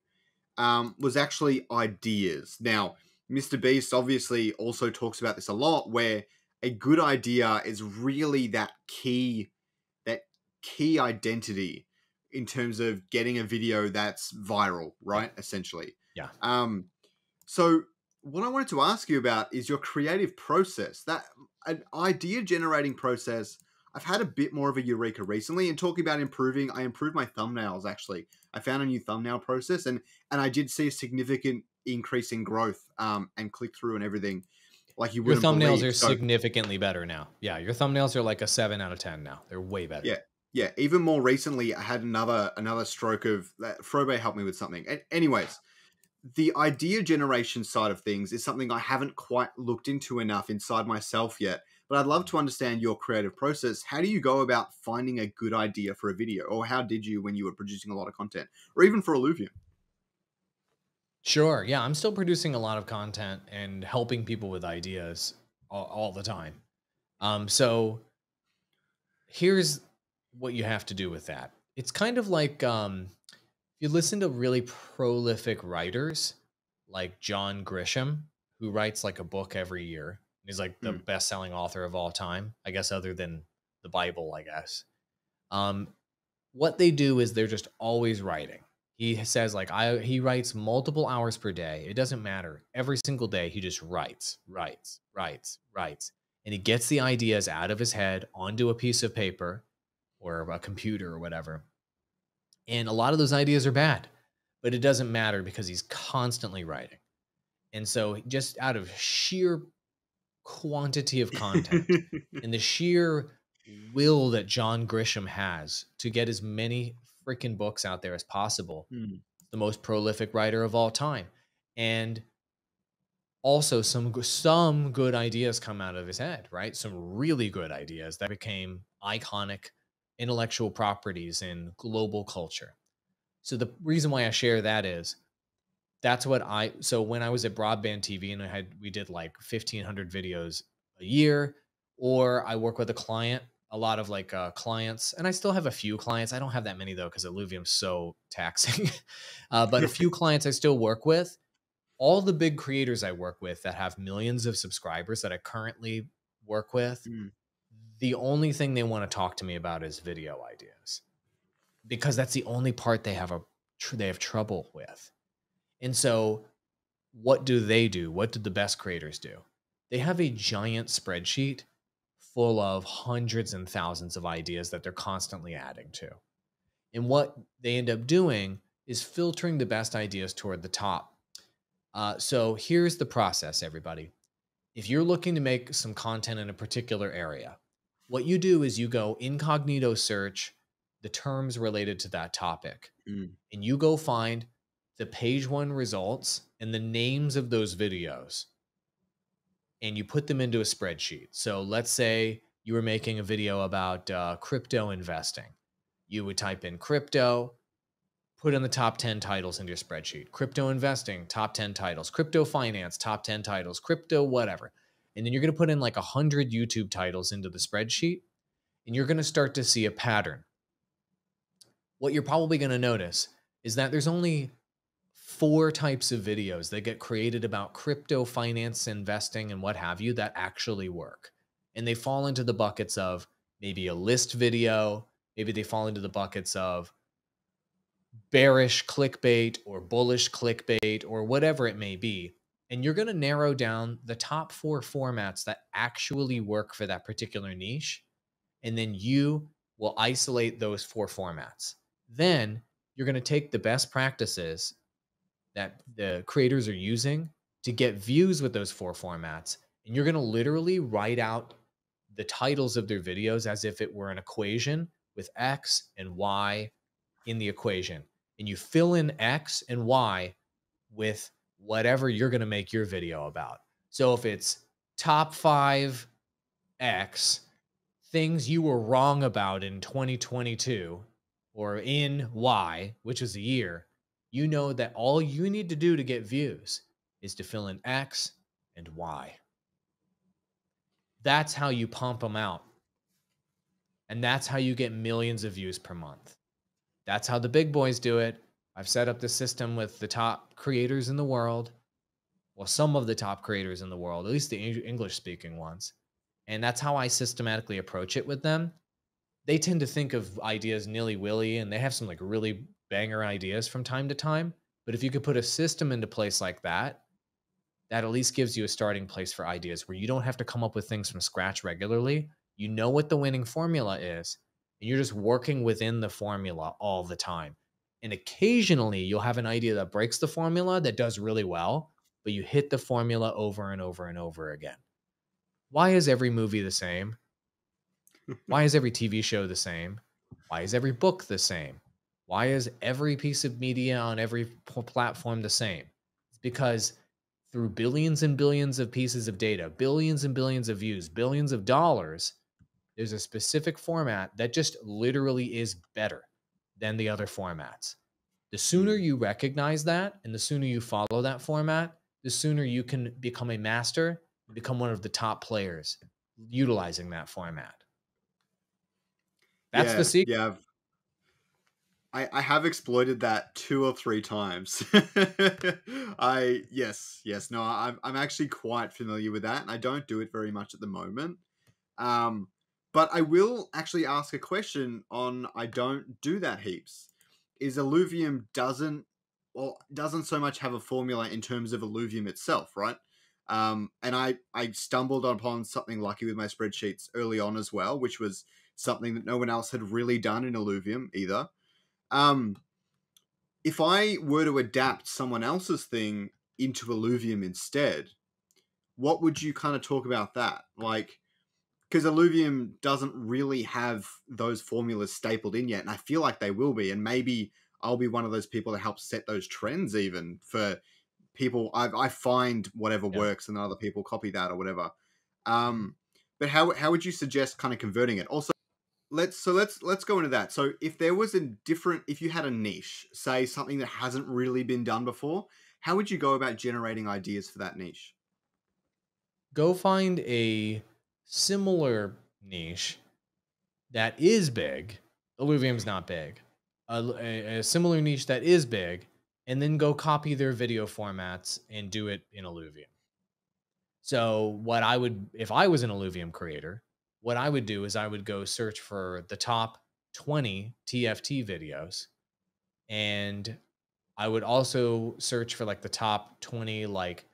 um, was actually ideas. Now, Mr. Beast obviously also talks about this a lot, where a good idea is really that key, that key identity in terms of getting a video that's viral, right? Essentially. Yeah. Um, so what I wanted to ask you about is your creative process. That an idea generating process. I've had a bit more of a eureka recently and talking about improving, I improved my thumbnails actually. I found a new thumbnail process and and I did see a significant increase in growth um and click through and everything. Like you Your wouldn't thumbnails believe. are So- significantly better now. Yeah, your thumbnails are like a seven out of ten now. They're way better. Yeah. yeah, even more recently, I had another another stroke of that. Frobe helped me with something. Anyways, the idea generation side of things is something I haven't quite looked into enough inside myself yet. But I'd love to understand your creative process. How do you go about finding a good idea for a video, or how did you when you were producing a lot of content, or even for Illuvium? Sure. Yeah, I'm still producing a lot of content and helping people with ideas all, all the time. Um, so here's what you have to do with that. It's kind of like um, if you listen to really prolific writers like John Grisham, who writes like a book every year. He's like the Mm. best-selling author of all time, I guess, other than the Bible, I guess. Um, what they do is they're just always writing. He says like I he writes multiple hours per day. It doesn't matter. Every single day he just writes, writes, writes, writes. And he gets the ideas out of his head onto a piece of paper or a computer or whatever. And a lot of those ideas are bad, but it doesn't matter because he's constantly writing. And so just out of sheer quantity of content and the sheer will that John Grisham has to get as many freaking books out there as possible, Hmm. the most prolific writer of all time. And also some some good ideas come out of his head, right? Some really good ideas that became iconic intellectual properties in global culture. So the reason why I share that is that's what I so when I was at Broadband TV and I had we did like 1500 videos a year or I work with a client, a lot of like uh, clients, and I still have a few clients. I don't have that many though because Illuvium's so taxing. uh, but a few clients I still work with. All the big creators I work with that have millions of subscribers that I currently work with, Mm. the only thing they want to talk to me about is video ideas because that's the only part they have a tr- they have trouble with. And so, what do they do? What do the best creators do? They have a giant spreadsheet full of hundreds and thousands of ideas that they're constantly adding to. And what they end up doing is filtering the best ideas toward the top. Uh, so here's the process, everybody. If you're looking to make some content in a particular area, what you do is you go incognito search the terms related to that topic Mm. and you go find the page one results and the names of those videos and you put them into a spreadsheet. So let's say you were making a video about uh, crypto investing. You would type in crypto, put in the top 10 titles into your spreadsheet. Crypto investing, top 10 titles. Crypto finance, top 10 titles. Crypto whatever. And then you're going to put in like 100 YouTube titles into the spreadsheet and you're going to start to see a pattern. What you're probably going to notice is that there's only four types of videos that get created about crypto finance, investing, and what have you that actually work. And they fall into the buckets of maybe a list video, maybe they fall into the buckets of bearish clickbait or bullish clickbait or whatever it may be. And you're going to narrow down the top four formats that actually work for that particular niche. And then you will isolate those four formats. Then you're going to take the best practices that the creators are using to get views with those four formats. And you're going to literally write out the titles of their videos as if it were an equation with X and Y in the equation. And you fill in X and Y with whatever you're going to make your video about. So if it's top five X things you were wrong about in 2022 or in Y, which is a year, you know that all you need to do to get views is to fill in X and Y. That's how you pump them out. And that's how you get millions of views per month. That's how the big boys do it. I've set up the system with the top creators in the world. Well, some of the top creators in the world, at least the English speaking ones. And that's how I systematically approach it with them. They tend to think of ideas nilly willy and they have some like really banger ideas from time to time. But if you could put a system into place like that, that at least gives you a starting place for ideas where you don't have to come up with things from scratch regularly. You know what the winning formula is, and you're just working within the formula all the time. And occasionally you'll have an idea that breaks the formula that does really well, but you hit the formula over and over and over again. Why is every movie the same? Why is every TV show the same? Why is every book the same? Why is every piece of media on every platform the same? It's because through billions and billions of pieces of data, billions and billions of views, billions of dollars, there's a specific format that just literally is better than the other formats. The sooner you recognize that and the sooner you follow that format, the sooner you can become a master and become one of the top players utilizing that format. That's yeah, the secret. Yeah, I, I have exploited that two or three times. I yes yes no I'm I'm actually quite familiar with that, and I don't do it very much at the moment. Um, but I will actually ask a question on I don't do that heaps. Is Illuvium doesn't well doesn't so much have a formula in terms of Illuvium itself, right? Um, and I I stumbled upon something lucky with my spreadsheets early on as well, which was something that no one else had really done in Illuvium either um, if I were to adapt someone else's thing into Illuvium instead, what would you kind of talk about that? Like, because Illuvium doesn't really have those formulas stapled in yet, and I feel like they will be, and maybe I'll be one of those people that helps set those trends even for people. I, I find whatever yeah. works, and then other people copy that or whatever. Um, but how how would you suggest kind of converting it? Also, let's so let's let's go into that. So if there was a different if you had a niche, say something that hasn't really been done before, how would you go about generating ideas for that niche? Go find a similar niche that is big. Illuvium's not big. A, a, a similar niche that is big, and then go copy their video formats and do it in Illuvium. So what I would if I was an Illuvium creator, what I would do is I would go search for the top 20 TFT videos and I would also search for like the top 20 like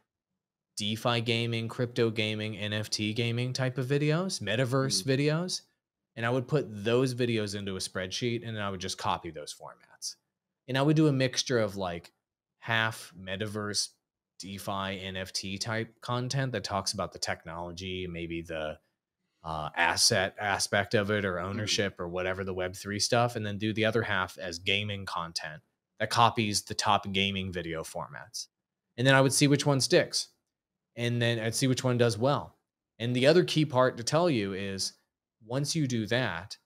DeFi gaming, crypto gaming, NFT gaming type of videos, metaverse mm-hmm. videos. And I would put those videos into a spreadsheet and then I would just copy those formats. And I would do a mixture of like half metaverse, DeFi, NFT type content that talks about the technology, maybe the uh, asset aspect of it or mm-hmm. ownership or whatever the Web3 stuff, and then do the other half as gaming content that copies the top gaming video formats. And then I would see which one sticks. And then I'd see which one does well. And the other key part to tell you is once you do that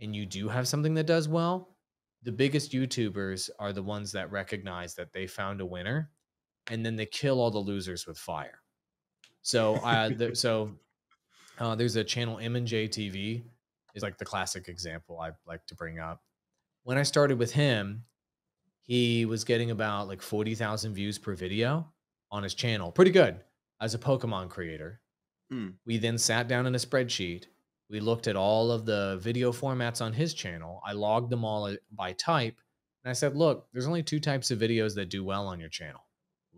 and you do have something that does well, the biggest YouTubers are the ones that recognize that they found a winner and then they kill all the losers with fire. So, uh, the, so uh, there's a channel M and J TV is like the classic example I like to bring up. When I started with him, he was getting about like 40,000 views per video on his channel. Pretty good as a Pokemon creator. Mm. We then sat down in a spreadsheet. We looked at all of the video formats on his channel. I logged them all uh, by type. And I said, look, there's only two types of videos that do well on your channel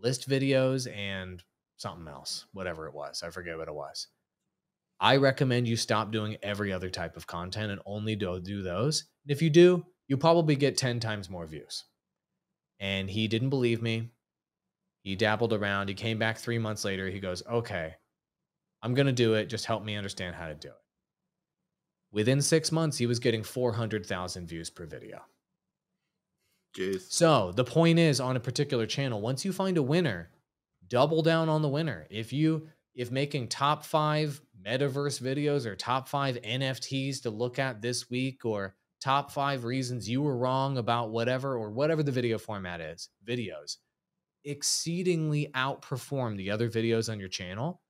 list videos and something else, whatever it was. I forget what it was. I recommend you stop doing every other type of content and only do, do those. And if you do, you'll probably get 10 times more views. And he didn't believe me. He dabbled around. He came back three months later. He goes, okay, I'm going to do it. Just help me understand how to do it. Within six months, he was getting 400,000 views per video. Jeez. So the point is on a particular channel, once you find a winner, double down on the winner. If you, if making top five metaverse videos or top five NFTs to look at this week or top five reasons you were wrong about whatever or whatever the video format is, videos exceedingly outperform the other videos on your channel,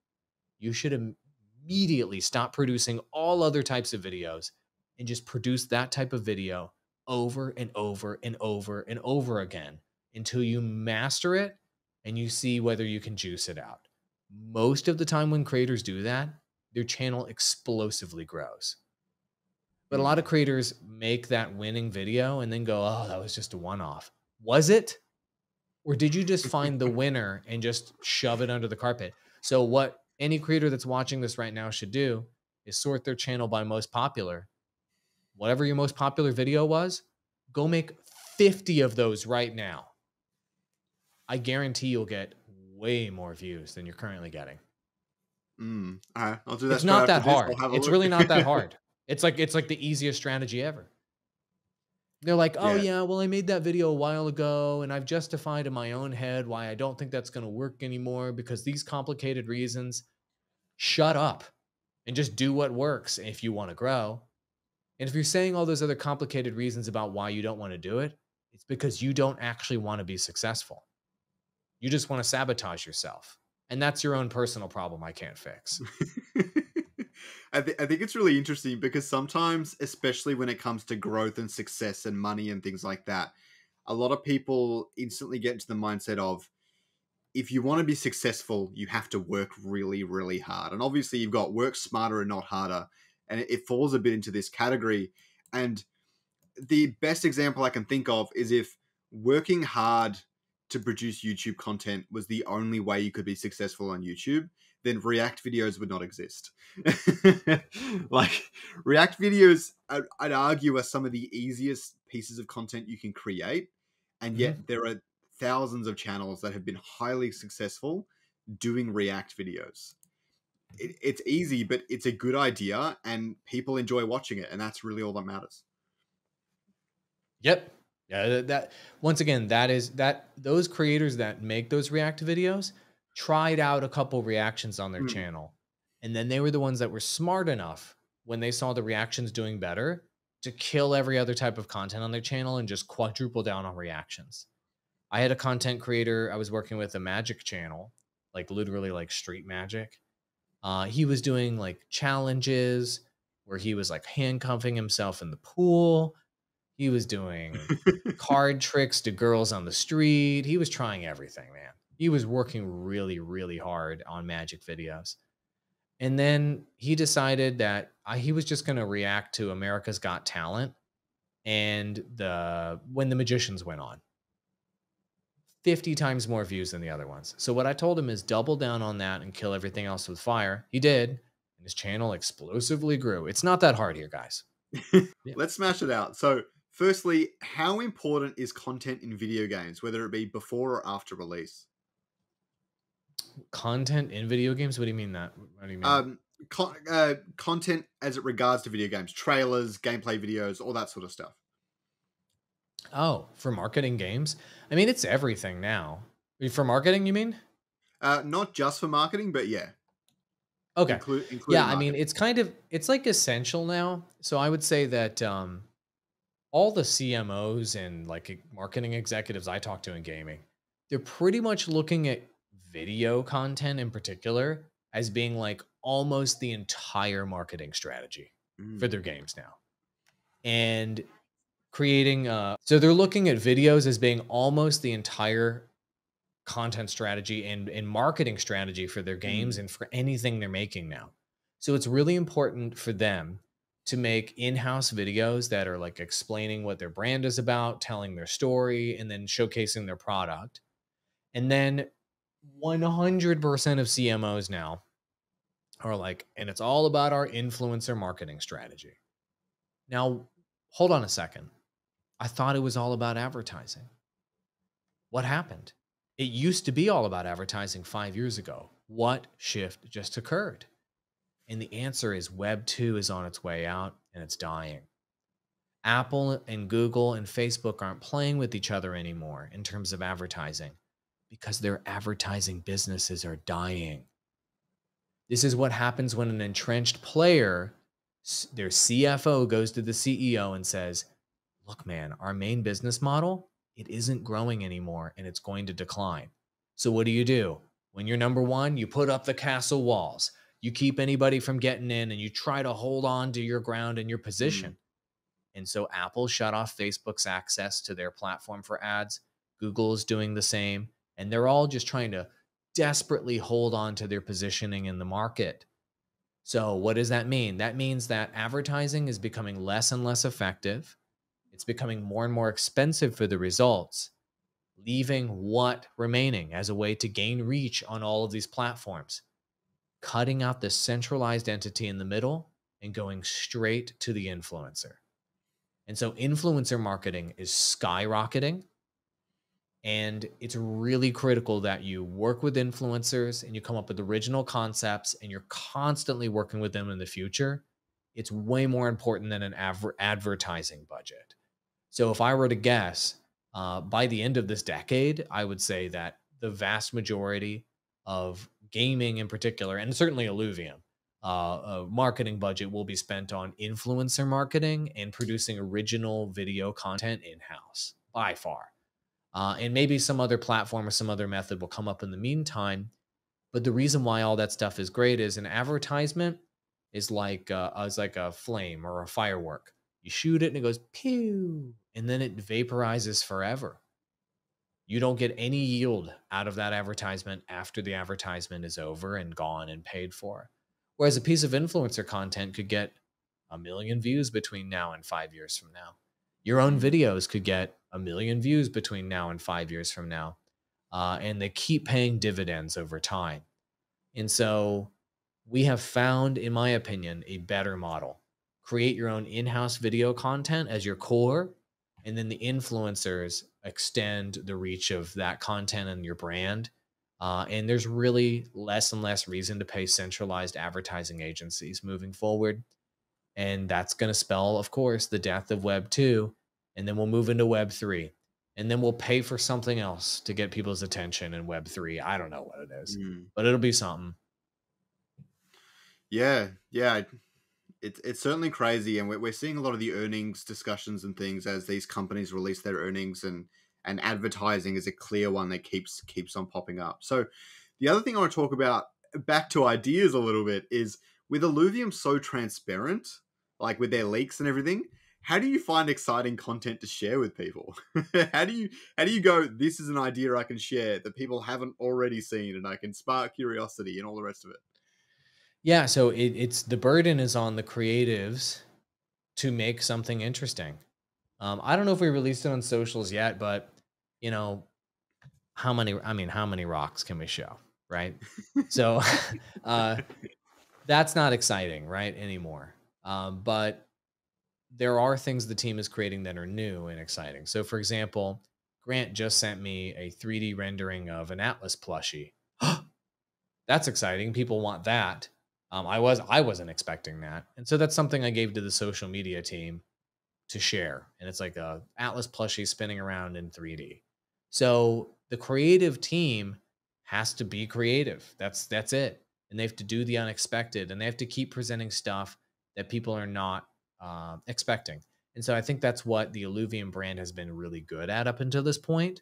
you should immediately stop producing all other types of videos and just produce that type of video over and over and over and over again until you master it and you see whether you can juice it out. Most of the time, when creators do that, their channel explosively grows. But a lot of mm-hmm. creators make that winning video and then go, oh, that was just a one off. Was it? Or did you just find the winner and just shove it under the carpet? So, what any creator that's watching this right now should do is sort their channel by most popular. Whatever your most popular video was, go make 50 of those right now. I guarantee you'll get way more views than you're currently getting. Mm. All right, I'll do that. It's not that hard. It's look. really not that hard. It's like it's like the easiest strategy ever. They're like, oh Yeah. yeah. well, I made that video a while ago, and I've justified in my own head why I don't think that's going to work anymore because these complicated reasons. Shut up and just do what works if you want to grow. And if you're saying all those other complicated reasons about why you don't want to do it, it's because you don't actually want to be successful. You just want to sabotage yourself. And that's your own personal problem I can't fix. I, th- I think it's really interesting because sometimes, especially when it comes to growth and success and money and things like that, a lot of people instantly get into the mindset of if you want to be successful, you have to work really, really hard. And obviously, you've got work smarter and not harder. And it, it falls a bit into this category. And the best example I can think of is if working hard to produce YouTube content was the only way you could be successful on YouTube, then React videos would not exist. like React videos, I'd, I'd argue, are some of the easiest pieces of content you can create, and yet mm-hmm. there are thousands of channels that have been highly successful doing React videos. It, it's easy, but it's a good idea, and people enjoy watching it, and that's really all that matters. Yep. Yeah, that, that once again, that is that those creators that make those react videos tried out a couple reactions on their Mm. channel. And then they were the ones that were smart enough when they saw the reactions doing better to kill every other type of content on their channel and just quadruple down on reactions. I had a content creator I was working with a magic channel, like literally like street magic. Uh, he was doing like challenges where he was like handcuffing himself in the pool. He was doing card tricks to girls on the street. He was trying everything, man. He was working really, really hard on magic videos. And then he decided that uh, he was just going to react to America's Got Talent and the when the magicians went on. 50 times more views than the other ones. So what I told him is double down on that and kill everything else with fire. He did, and his channel explosively grew. It's not that hard here, guys. Let's smash it out. So, firstly, how important is content in video games, whether it be before or after release? Content in video games? What do you mean that? What do you mean? Um, con- uh, content as it regards to video games, trailers, gameplay videos, all that sort of stuff. Oh, for marketing games? I mean, it's everything now. For marketing, you mean? Uh, not just for marketing, but yeah. Okay. Inclu- yeah, I mean, it's kind of it's like essential now. So I would say that um all the CMOs and like marketing executives I talk to in gaming, they're pretty much looking at video content in particular as being like almost the entire marketing strategy. for Mm. their games now. And creating uh so they're looking at videos as being almost the entire content strategy and, and marketing strategy for their games Mm. and for anything they're making now. So it's really important for them to make in-house videos that are like explaining what their brand is about, telling their story, and then showcasing their product. And then 100% of CMOs now are like, and it's all about our influencer marketing strategy. Now, hold on a second. I thought it was all about advertising. What happened? It used to be all about advertising five years ago. What shift just occurred? And the answer is Web 2 is on its way out and it's dying. Apple and Google and Facebook aren't playing with each other anymore in terms of advertising because their advertising businesses are dying. This is what happens when an entrenched player, their CFO, goes to the CEO and says, Look, man, our main business model, it isn't growing anymore and it's going to decline. So, what do you do? When you're number one, you put up the castle walls, you keep anybody from getting in, and you try to hold on to your ground and your mm. position. And so, Apple shut off Facebook's access to their platform for ads. Google is doing the same. And they're all just trying to desperately hold on to their positioning in the market. So, what does that mean? That means that advertising is becoming less and less effective. It's becoming more and more expensive for the results, leaving what remaining as a way to gain reach on all of these platforms, cutting out the centralized entity in the middle and going straight to the influencer. And so, influencer marketing is skyrocketing. And it's really critical that you work with influencers and you come up with original concepts and you're constantly working with them in the future. It's way more important than an adver- advertising budget. So, if I were to guess, uh, by the end of this decade, I would say that the vast majority of gaming in particular, and certainly Illuvium, uh, uh, marketing budget will be spent on influencer marketing and producing original video content in house by far. Uh, and maybe some other platform or some other method will come up in the meantime. But the reason why all that stuff is great is an advertisement is like uh, is like a flame or a firework. You shoot it and it goes pew, and then it vaporizes forever. You don't get any yield out of that advertisement after the advertisement is over and gone and paid for. Whereas a piece of influencer content could get a million views between now and five years from now. Your own videos could get a million views between now and five years from now. Uh, and they keep paying dividends over time. And so we have found, in my opinion, a better model. Create your own in house video content as your core, and then the influencers extend the reach of that content and your brand. Uh, and there's really less and less reason to pay centralized advertising agencies moving forward. And that's going to spell, of course, the death of Web 2. And then we'll move into Web 3. And then we'll pay for something else to get people's attention in Web 3. I don't know what it is, Mm. but it'll be something. Yeah, yeah. It's it's certainly crazy, and we're, we're seeing a lot of the earnings discussions and things as these companies release their earnings, and and advertising is a clear one that keeps keeps on popping up. So, the other thing I want to talk about, back to ideas a little bit, is with Illuvium so transparent, like with their leaks and everything. How do you find exciting content to share with people? how do you how do you go? This is an idea I can share that people haven't already seen, and I can spark curiosity and all the rest of it. Yeah, so it, it's the burden is on the creatives to make something interesting. Um, I don't know if we released it on socials yet, but you know, how many? I mean, how many rocks can we show, right? so uh, that's not exciting, right, anymore. Um, but there are things the team is creating that are new and exciting. So, for example, Grant just sent me a 3D rendering of an Atlas plushie. that's exciting. People want that. Um, I was I wasn't expecting that, and so that's something I gave to the social media team to share. And it's like a Atlas plushie spinning around in 3D. So the creative team has to be creative. That's that's it, and they have to do the unexpected, and they have to keep presenting stuff that people are not uh, expecting. And so I think that's what the Illuvium brand has been really good at up until this point.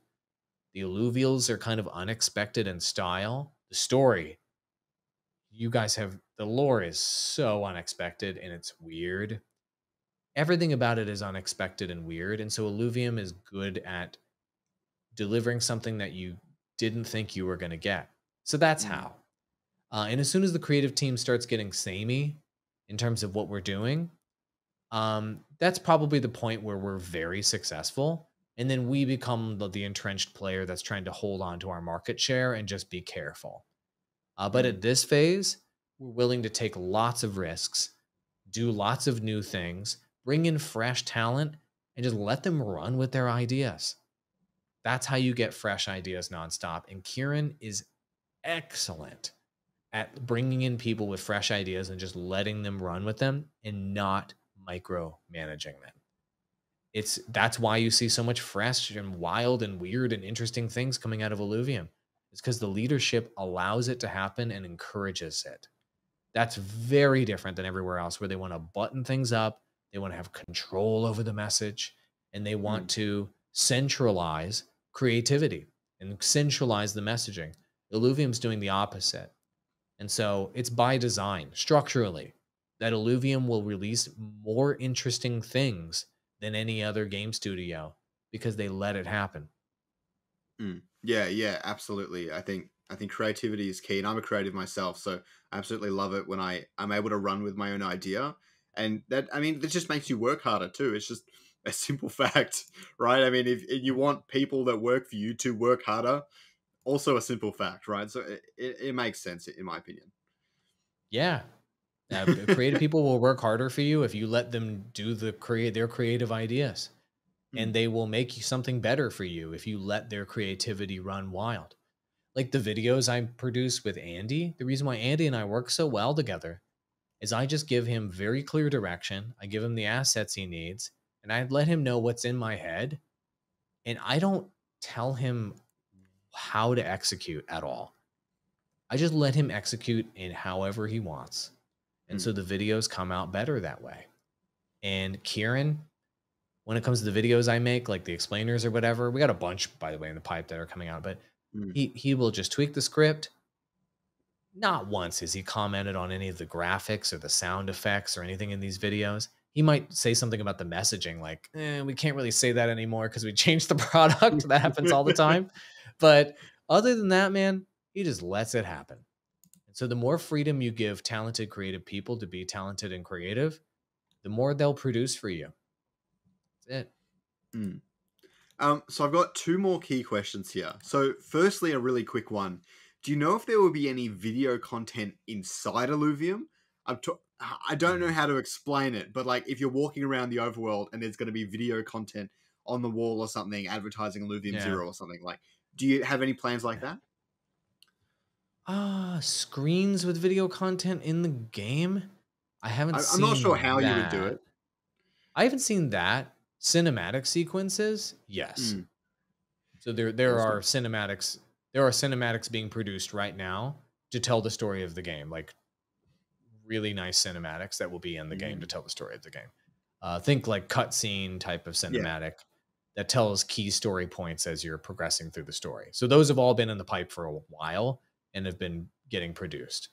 The Illuvials are kind of unexpected in style. The story, you guys have the lore is so unexpected and it's weird. everything about it is unexpected and weird. And so Illuvium is good at delivering something that you didn't think you were going to get. So that's Mm. how. Uh, and as soon as the creative team starts getting samey in terms of what we're doing, um, that's probably the point where we're very successful. And then we become the, the entrenched player that's trying to hold on to our market share and just be careful. Uh, but Mm. at this phase, we're willing to take lots of risks, do lots of new things, bring in fresh talent, and just let them run with their ideas. That's how you get fresh ideas nonstop. And Kieran is excellent at bringing in people with fresh ideas and just letting them run with them and not micromanaging them. It's that's why you see so much fresh and wild and weird and interesting things coming out of Illuvium. It's because the leadership allows it to happen and encourages it. That's very different than everywhere else where they want to button things up, they want to have control over the message, and they want mm. to centralize creativity and centralize the messaging. Illuvium's doing the opposite. And so it's by design, structurally, that Illuvium will release more interesting things than any other game studio because they let it happen. Mm. Yeah, yeah, absolutely. I think I think creativity is key, and I'm a creative myself, so I absolutely love it when I I'm able to run with my own idea, and that I mean that just makes you work harder too. It's just a simple fact, right? I mean, if, if you want people that work for you to work harder, also a simple fact, right? So it, it, it makes sense in my opinion. Yeah. Uh, creative people will work harder for you if you let them do the create their creative ideas. And Mm. they will make you something better for you if you let their creativity run wild. Like the videos I produce with Andy, the reason why Andy and I work so well together is I just give him very clear direction. I give him the assets he needs, and I let him know what's in my head. And I don't tell him how to execute at all. I just let him execute in however he wants. And Mm. so the videos come out better that way. And Kieran, when it comes to the videos I make, like the explainers or whatever, we got a bunch, by the way, in the pipe that are coming out, but Mm. he he will just tweak the script. Not once has he commented on any of the graphics or the sound effects or anything in these videos. He might say something about the messaging, like, eh, we can't really say that anymore because we changed the product. that happens all the time. But other than that, man, he just lets it happen. And so the more freedom you give talented creative people to be talented and creative, the more they'll produce for you. That's it. Um, so I've got two more key questions here. So, firstly, a really quick one: Do you know if there will be any video content inside Illuvium? I'm t- I don't know how to explain it, but like if you're walking around the overworld and there's going to be video content on the wall or something advertising Illuvium Yeah. Zero or something like, do you have any plans like that? Ah, screens with video content in the game. I haven't. I- seen I'm not sure how you would do it. I haven't seen that cinematic sequences. Yes. Mm. So there there are cinematics. There are cinematics being produced right now to tell the story of the game. Like really nice cinematics that will be in the game to tell the story of the game. Uh, think like cutscene type of cinematic that tells key story points as you're progressing through the story. So those have all been in the pipe for a while and have been getting produced.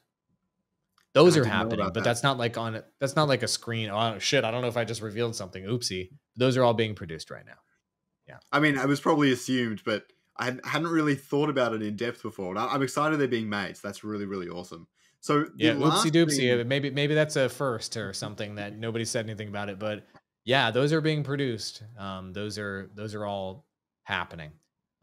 Those are happening, but that. that's not like on. That's not like a screen. Oh shit! I don't know if I just revealed something. Oopsie. Those are all being produced right now. Yeah. I mean, I was probably assumed, but I hadn't- really thought about it in depth before. And I'm excited they're being made. So that's really, really awesome. So Yeah, oopsie doopsie. thing- uh, Maybe maybe that's a first or something that nobody said anything about it, but yeah, those are being produced. Um, those are those are all happening,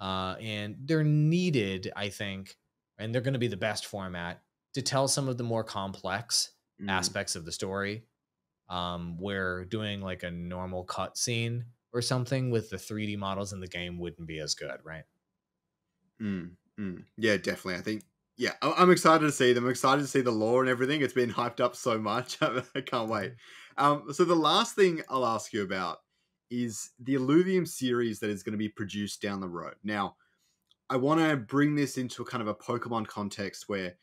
uh, and they're needed, I think, and they're going to be the best format to tell some of the more complex Mm. aspects of the story. Um, where doing like a normal cut scene or something with the 3D models in the game wouldn't be as good, right? Mm, mm. Yeah, definitely. I think. Yeah, I- I'm excited to see them. I'm excited to see the lore and everything. It's been hyped up so much. I can't wait. Um, so the last thing I'll ask you about is the Illuvium series that is going to be produced down the road. Now, I want to bring this into a kind of a Pokemon context where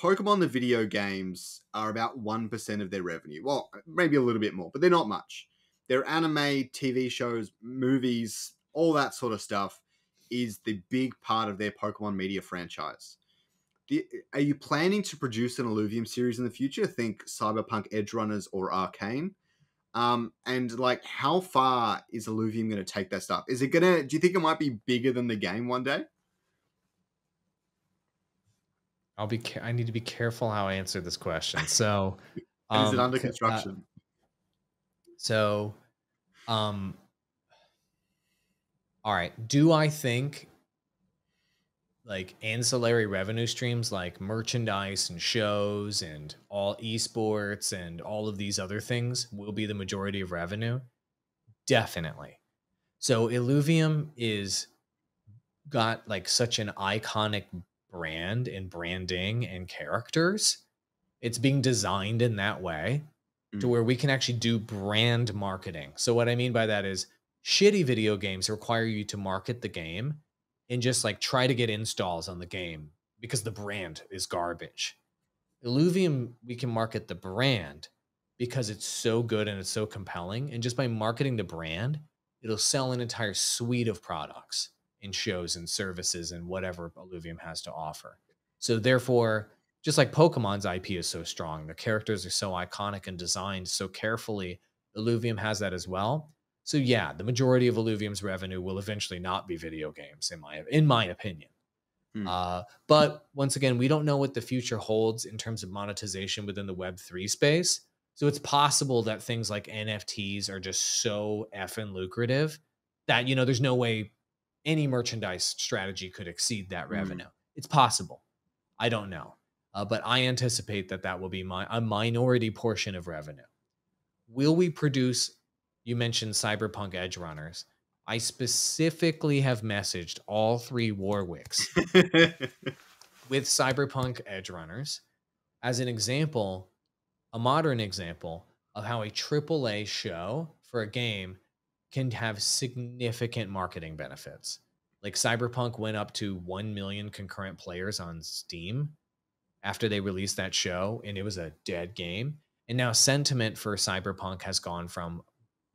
Pokemon the video games are about 1% of their revenue. Well, maybe a little bit more, but they're not much. Their anime, TV shows, movies, all that sort of stuff is the big part of their Pokemon media franchise. The, are you planning to produce an Illuvium series in the future? Think Cyberpunk Edgerunners or Arcane. Um, and like, how far is Illuvium going to take that stuff? Is it gonna? Do you think it might be bigger than the game one day? I'll be. I need to be careful how I answer this question. So, um, is it um, under uh, construction? Uh, so, um, all right. Do I think like ancillary revenue streams like merchandise and shows and all esports and all of these other things will be the majority of revenue? Definitely. So Illuvium is got like such an iconic brand and branding and characters. It's being designed in that way mm. to where we can actually do brand marketing. So what I mean by that is shitty video games require you to market the game and just like try to get installs on the game because the brand is garbage. Illuvium, we can market the brand because it's so good and it's so compelling. And just by marketing the brand, it'll sell an entire suite of products and shows and services and whatever Illuvium has to offer. So therefore, just like Pokemon's IP is so strong, the characters are so iconic and designed so carefully, Illuvium has that as well. So yeah, the majority of Illuvium's revenue will eventually not be video games, in my in my opinion. Hmm. Uh, but once again, we don't know what the future holds in terms of monetization within the Web three space. So it's possible that things like NFTs are just so effing lucrative that you know there's no way any merchandise strategy could exceed that hmm. revenue. It's possible. I don't know, uh, but I anticipate that that will be my a minority portion of revenue. Will we produce you mentioned Cyberpunk Edgerunners. I specifically have messaged all three Warwicks with Cyberpunk Edgerunners as an example, a modern example of how a AAA show for a game can have significant marketing benefits. Like Cyberpunk went up to 1 million concurrent players on Steam after they released that show, and it was a dead game. And now sentiment for Cyberpunk has gone from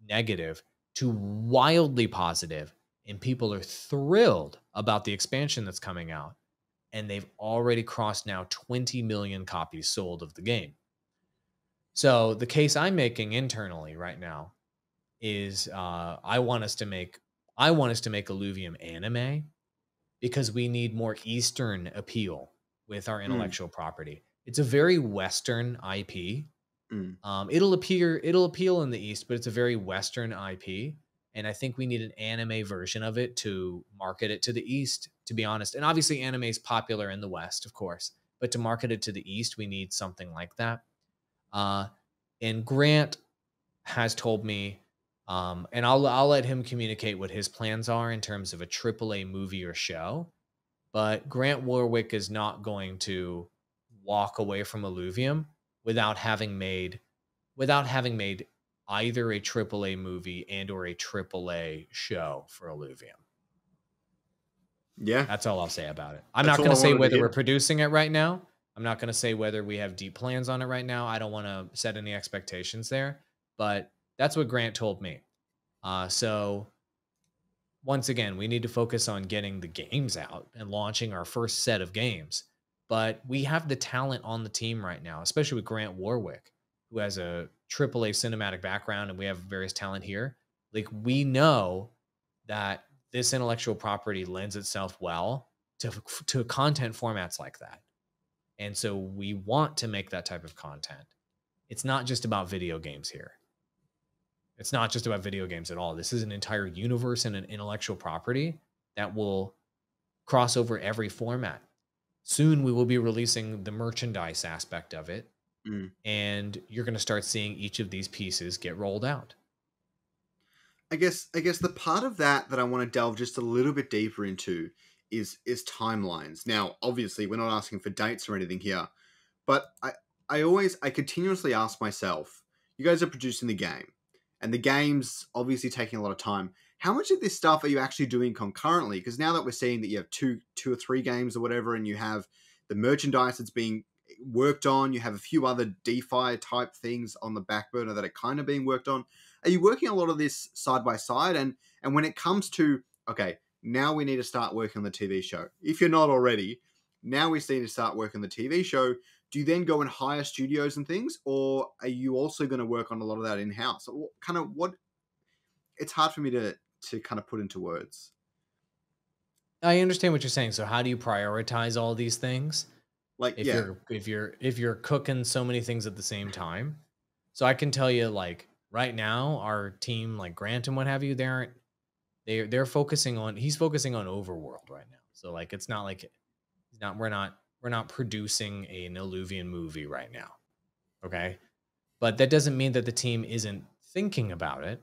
negative to wildly positive, and people are thrilled about the expansion that's coming out. And they've already crossed now 20 million copies sold of the game. So the case I'm making internally right now is uh, I want us to make I want us to make Illuvium anime because we need more Eastern appeal with our hmm. intellectual mm. property. It's a very Western IP Mm. Um, it'll appear it'll appeal in the East, but it's a very Western IP, and I think we need an anime version of it to market it to the East. To be honest, and obviously anime is popular in the West, of course, but to market it to the East, we need something like that. Uh, and Grant has told me, um, and I'll I'll let him communicate what his plans are in terms of a AAA movie or show. But Grant Warwick is not going to walk away from Illuvium without having made without having made either a AAA movie and or a AAA show for Illuvium. Yeah. That's all I'll say about it. I'm That's not going to say whether we're producing it right now. I'm not going to say whether we have deep plans on it right now. I don't want to set any expectations there, but that's what Grant told me. Uh, so once again, we need to focus on getting the games out and launching our first set of games. But we have the talent on the team right now, especially with Grant Warwick, who has a AAA cinematic background, and we have various talent here. Like we know that this intellectual property lends itself well to to content formats like that. And so we want to make that type of content. It's not just about video games here. It's not just about video games at all. This is an entire universe and an intellectual property that will cross over every format soon we will be releasing the merchandise aspect of it mm. and you're going to start seeing each of these pieces get rolled out i guess i guess the part of that that i want to delve just a little bit deeper into is is timelines now obviously we're not asking for dates or anything here but i i always i continuously ask myself you guys are producing the game and the game's obviously taking a lot of time how much of this stuff are you actually doing concurrently? Because now that we're seeing that you have two, two or three games or whatever, and you have the merchandise that's being worked on, you have a few other DeFi type things on the back burner that are kind of being worked on. Are you working a lot of this side by side? And and when it comes to okay, now we need to start working on the TV show. If you're not already, now we see to start working the TV show. Do you then go and hire studios and things, or are you also going to work on a lot of that in house? Kind of what? It's hard for me to to kind of put into words. I understand what you're saying. So how do you prioritize all these things? Like if yeah, you're if you're if you're cooking so many things at the same time. So I can tell you like right now our team like Grant and what have you they aren't they they're focusing on he's focusing on overworld right now. So like it's not like he's not we're not we're not producing an Illuvium movie right now. Okay? But that doesn't mean that the team isn't thinking about it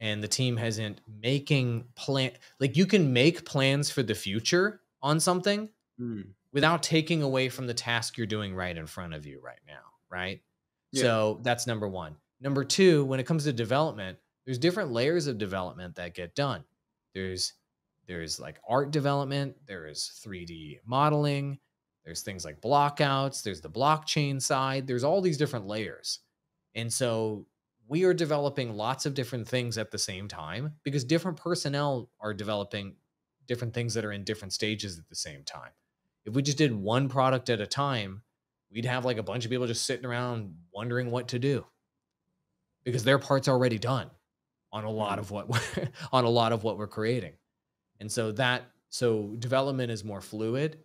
and the team hasn't making plan like you can make plans for the future on something Mm. without taking away from the task you're doing right in front of you right now, right? Yeah. So that's number 1. Number 2, when it comes to development, there's different layers of development that get done. There's there's like art development, there is 3D modeling, there's things like blockouts, there's the blockchain side, there's all these different layers. And so we are developing lots of different things at the same time because different personnel are developing different things that are in different stages at the same time. If we just did one product at a time, we'd have like a bunch of people just sitting around wondering what to do because their part's already done on a lot of what we're, on a lot of what we're creating. And so that so development is more fluid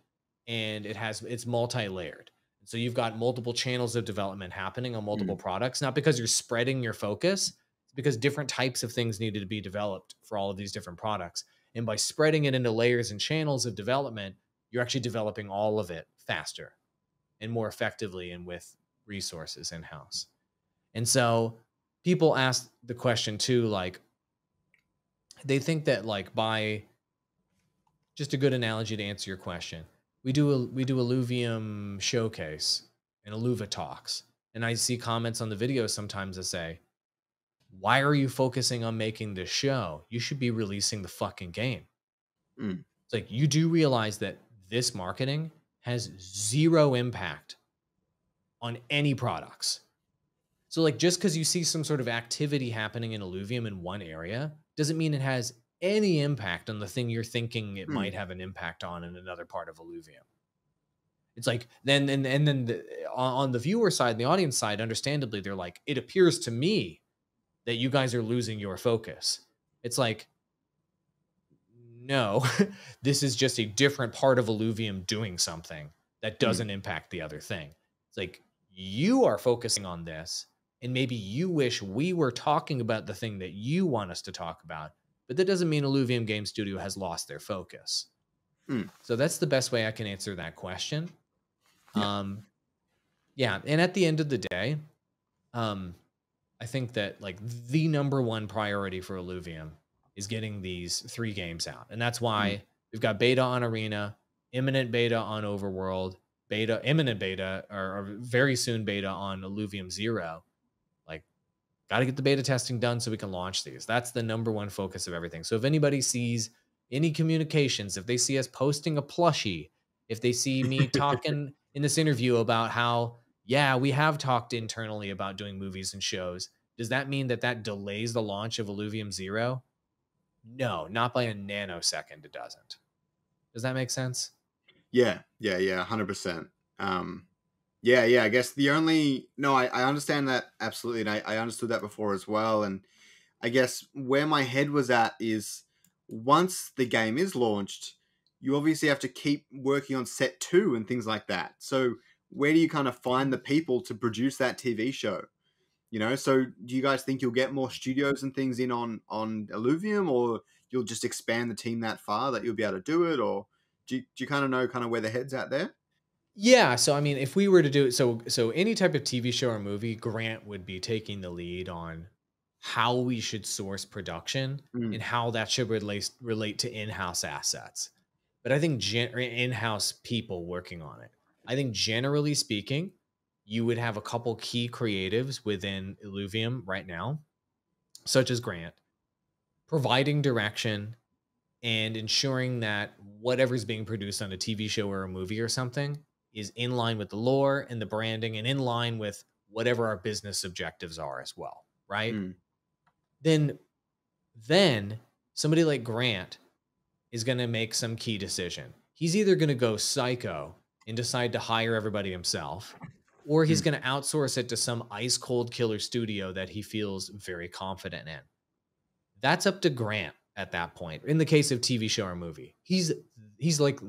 and it has it's multi-layered. So you've got multiple channels of development happening on multiple mm. products, not because you're spreading your focus, it's because different types of things needed to be developed for all of these different products. And by spreading it into layers and channels of development, you're actually developing all of it faster and more effectively and with resources in house. And so people ask the question too like they think that like by just a good analogy to answer your question we do a we do Illuvium showcase and Illuva talks, and I see comments on the video sometimes that say, "Why are you focusing on making this show? You should be releasing the fucking game." Mm. It's like you do realize that this marketing has zero impact on any products. So like just because you see some sort of activity happening in Illuvium in one area doesn't mean it has any impact on the thing you're thinking it Hmm. might have an impact on in another part of Illuvium. It's like then and and then the, on the viewer side, and the audience side, understandably, they're like, it appears to me that you guys are losing your focus. It's like, no, this is just a different part of Illuvium doing something that doesn't impact the other thing. It's like you are focusing on this, and maybe you wish we were talking about the thing that you want us to talk about, but that doesn't mean Illuvium Game Studio has lost their focus. Hmm. So that's the best way I can answer that question. Yeah. Um, yeah, and at the end of the day, um, I think that like the number one priority for Illuvium is getting these three games out, and that's why we've got beta on Arena, imminent beta on Overworld, beta, imminent beta, or, or very soon beta on Illuvium Zero. Got to get the beta testing done so we can launch these. That's the number one focus of everything. So if anybody sees any communications, if they see us posting a plushie, if they see me talking in this interview about how, yeah, we have talked internally about doing movies and shows, does that mean that that delays the launch of Illuvium Zero? No, not by a nanosecond. It doesn't. Does that make sense? Yeah, yeah, yeah, hundred percent. Um, yeah, yeah. I guess the only no, I, I understand that absolutely, and I, I understood that before as well. And I guess where my head was at is once the game is launched, you obviously have to keep working on set two and things like that. So where do you kind of find the people to produce that TV show? You know, so do you guys think you'll get more studios and things in on on Illuvium, or you'll just expand the team that far that you'll be able to do it, or do you, do you kind of know kind of where the head's at there? Yeah, so I mean, if we were to do it, so so any type of TV show or movie, Grant would be taking the lead on how we should source production Mm. and how that should relate relate to in-house assets. But I think gen- in-house people working on it. I think generally speaking, you would have a couple key creatives within Illuvium right now, such as Grant, providing direction and ensuring that whatever's being produced on a TV show or a movie or something is in line with the lore and the branding and in line with whatever our business objectives are as well, right? Mm. Then then somebody like Grant is going to make some key decision. He's either going to go psycho and decide to hire everybody himself, or he's Hmm. going to outsource it to some ice cold killer studio that he feels very confident in. That's up to Grant at that point. In the case of TV show or movie, he's he's like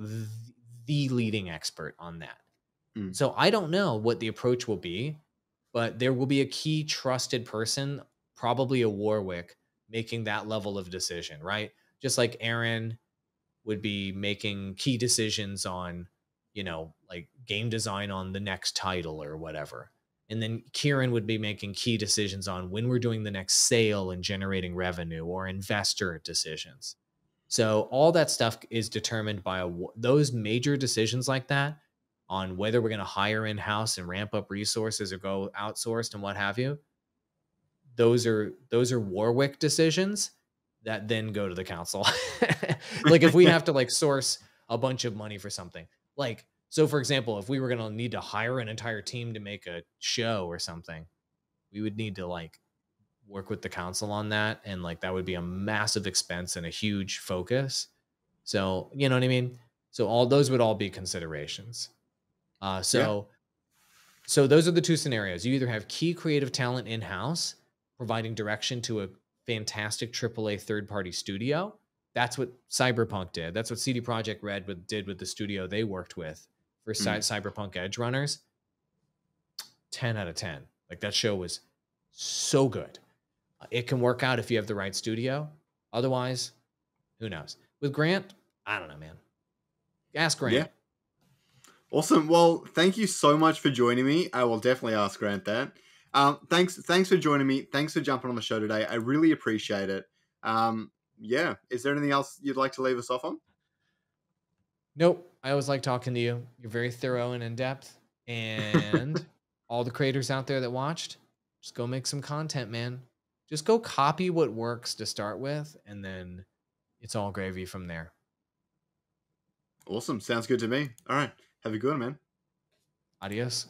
the leading expert on that. Mm. So I don't know what the approach will be, but there will be a key trusted person, probably a Warwick, making that level of decision, right? Just like Aaron would be making key decisions on, you know, like game design on the next title or whatever. And then Kieran would be making key decisions on when we're doing the next sale and generating revenue or investor decisions. So all that stuff is determined by a, those major decisions like that on whether we're going to hire in house and ramp up resources or go outsourced and what have you. Those are those are Warwick decisions that then go to the council. like if we have to like source a bunch of money for something, like so for example, if we were going to need to hire an entire team to make a show or something, we would need to like work with the council on that and like that would be a massive expense and a huge focus. So, you know what I mean? So all those would all be considerations. Uh so so those are the two scenarios. You either have key creative talent in-house providing direction to a fantastic AAA third-party studio. That's what Cyberpunk did. That's what CD Projekt Red would- did with the studio they worked with for Cy- Cyberpunk Edgerunners. 10 out of 10. Like that show was so good. It can work out if you have the right studio. Otherwise, who knows? With Grant, I don't know, man. Ask Grant. Yeah. Awesome. Well, thank you so much for joining me. I will definitely ask Grant that. Um, thanks, thanks for joining me. Thanks for jumping on the show today. I really appreciate it. Um, yeah. Is there anything else you'd like to leave us off on? Nope. I always like talking to you. You're very thorough and in depth. And all the creators out there that watched, just go make some content, man. Just go copy what works to start with, and then it's all gravy from there. Awesome. Sounds good to me. All right. Have a good one, man. Adios.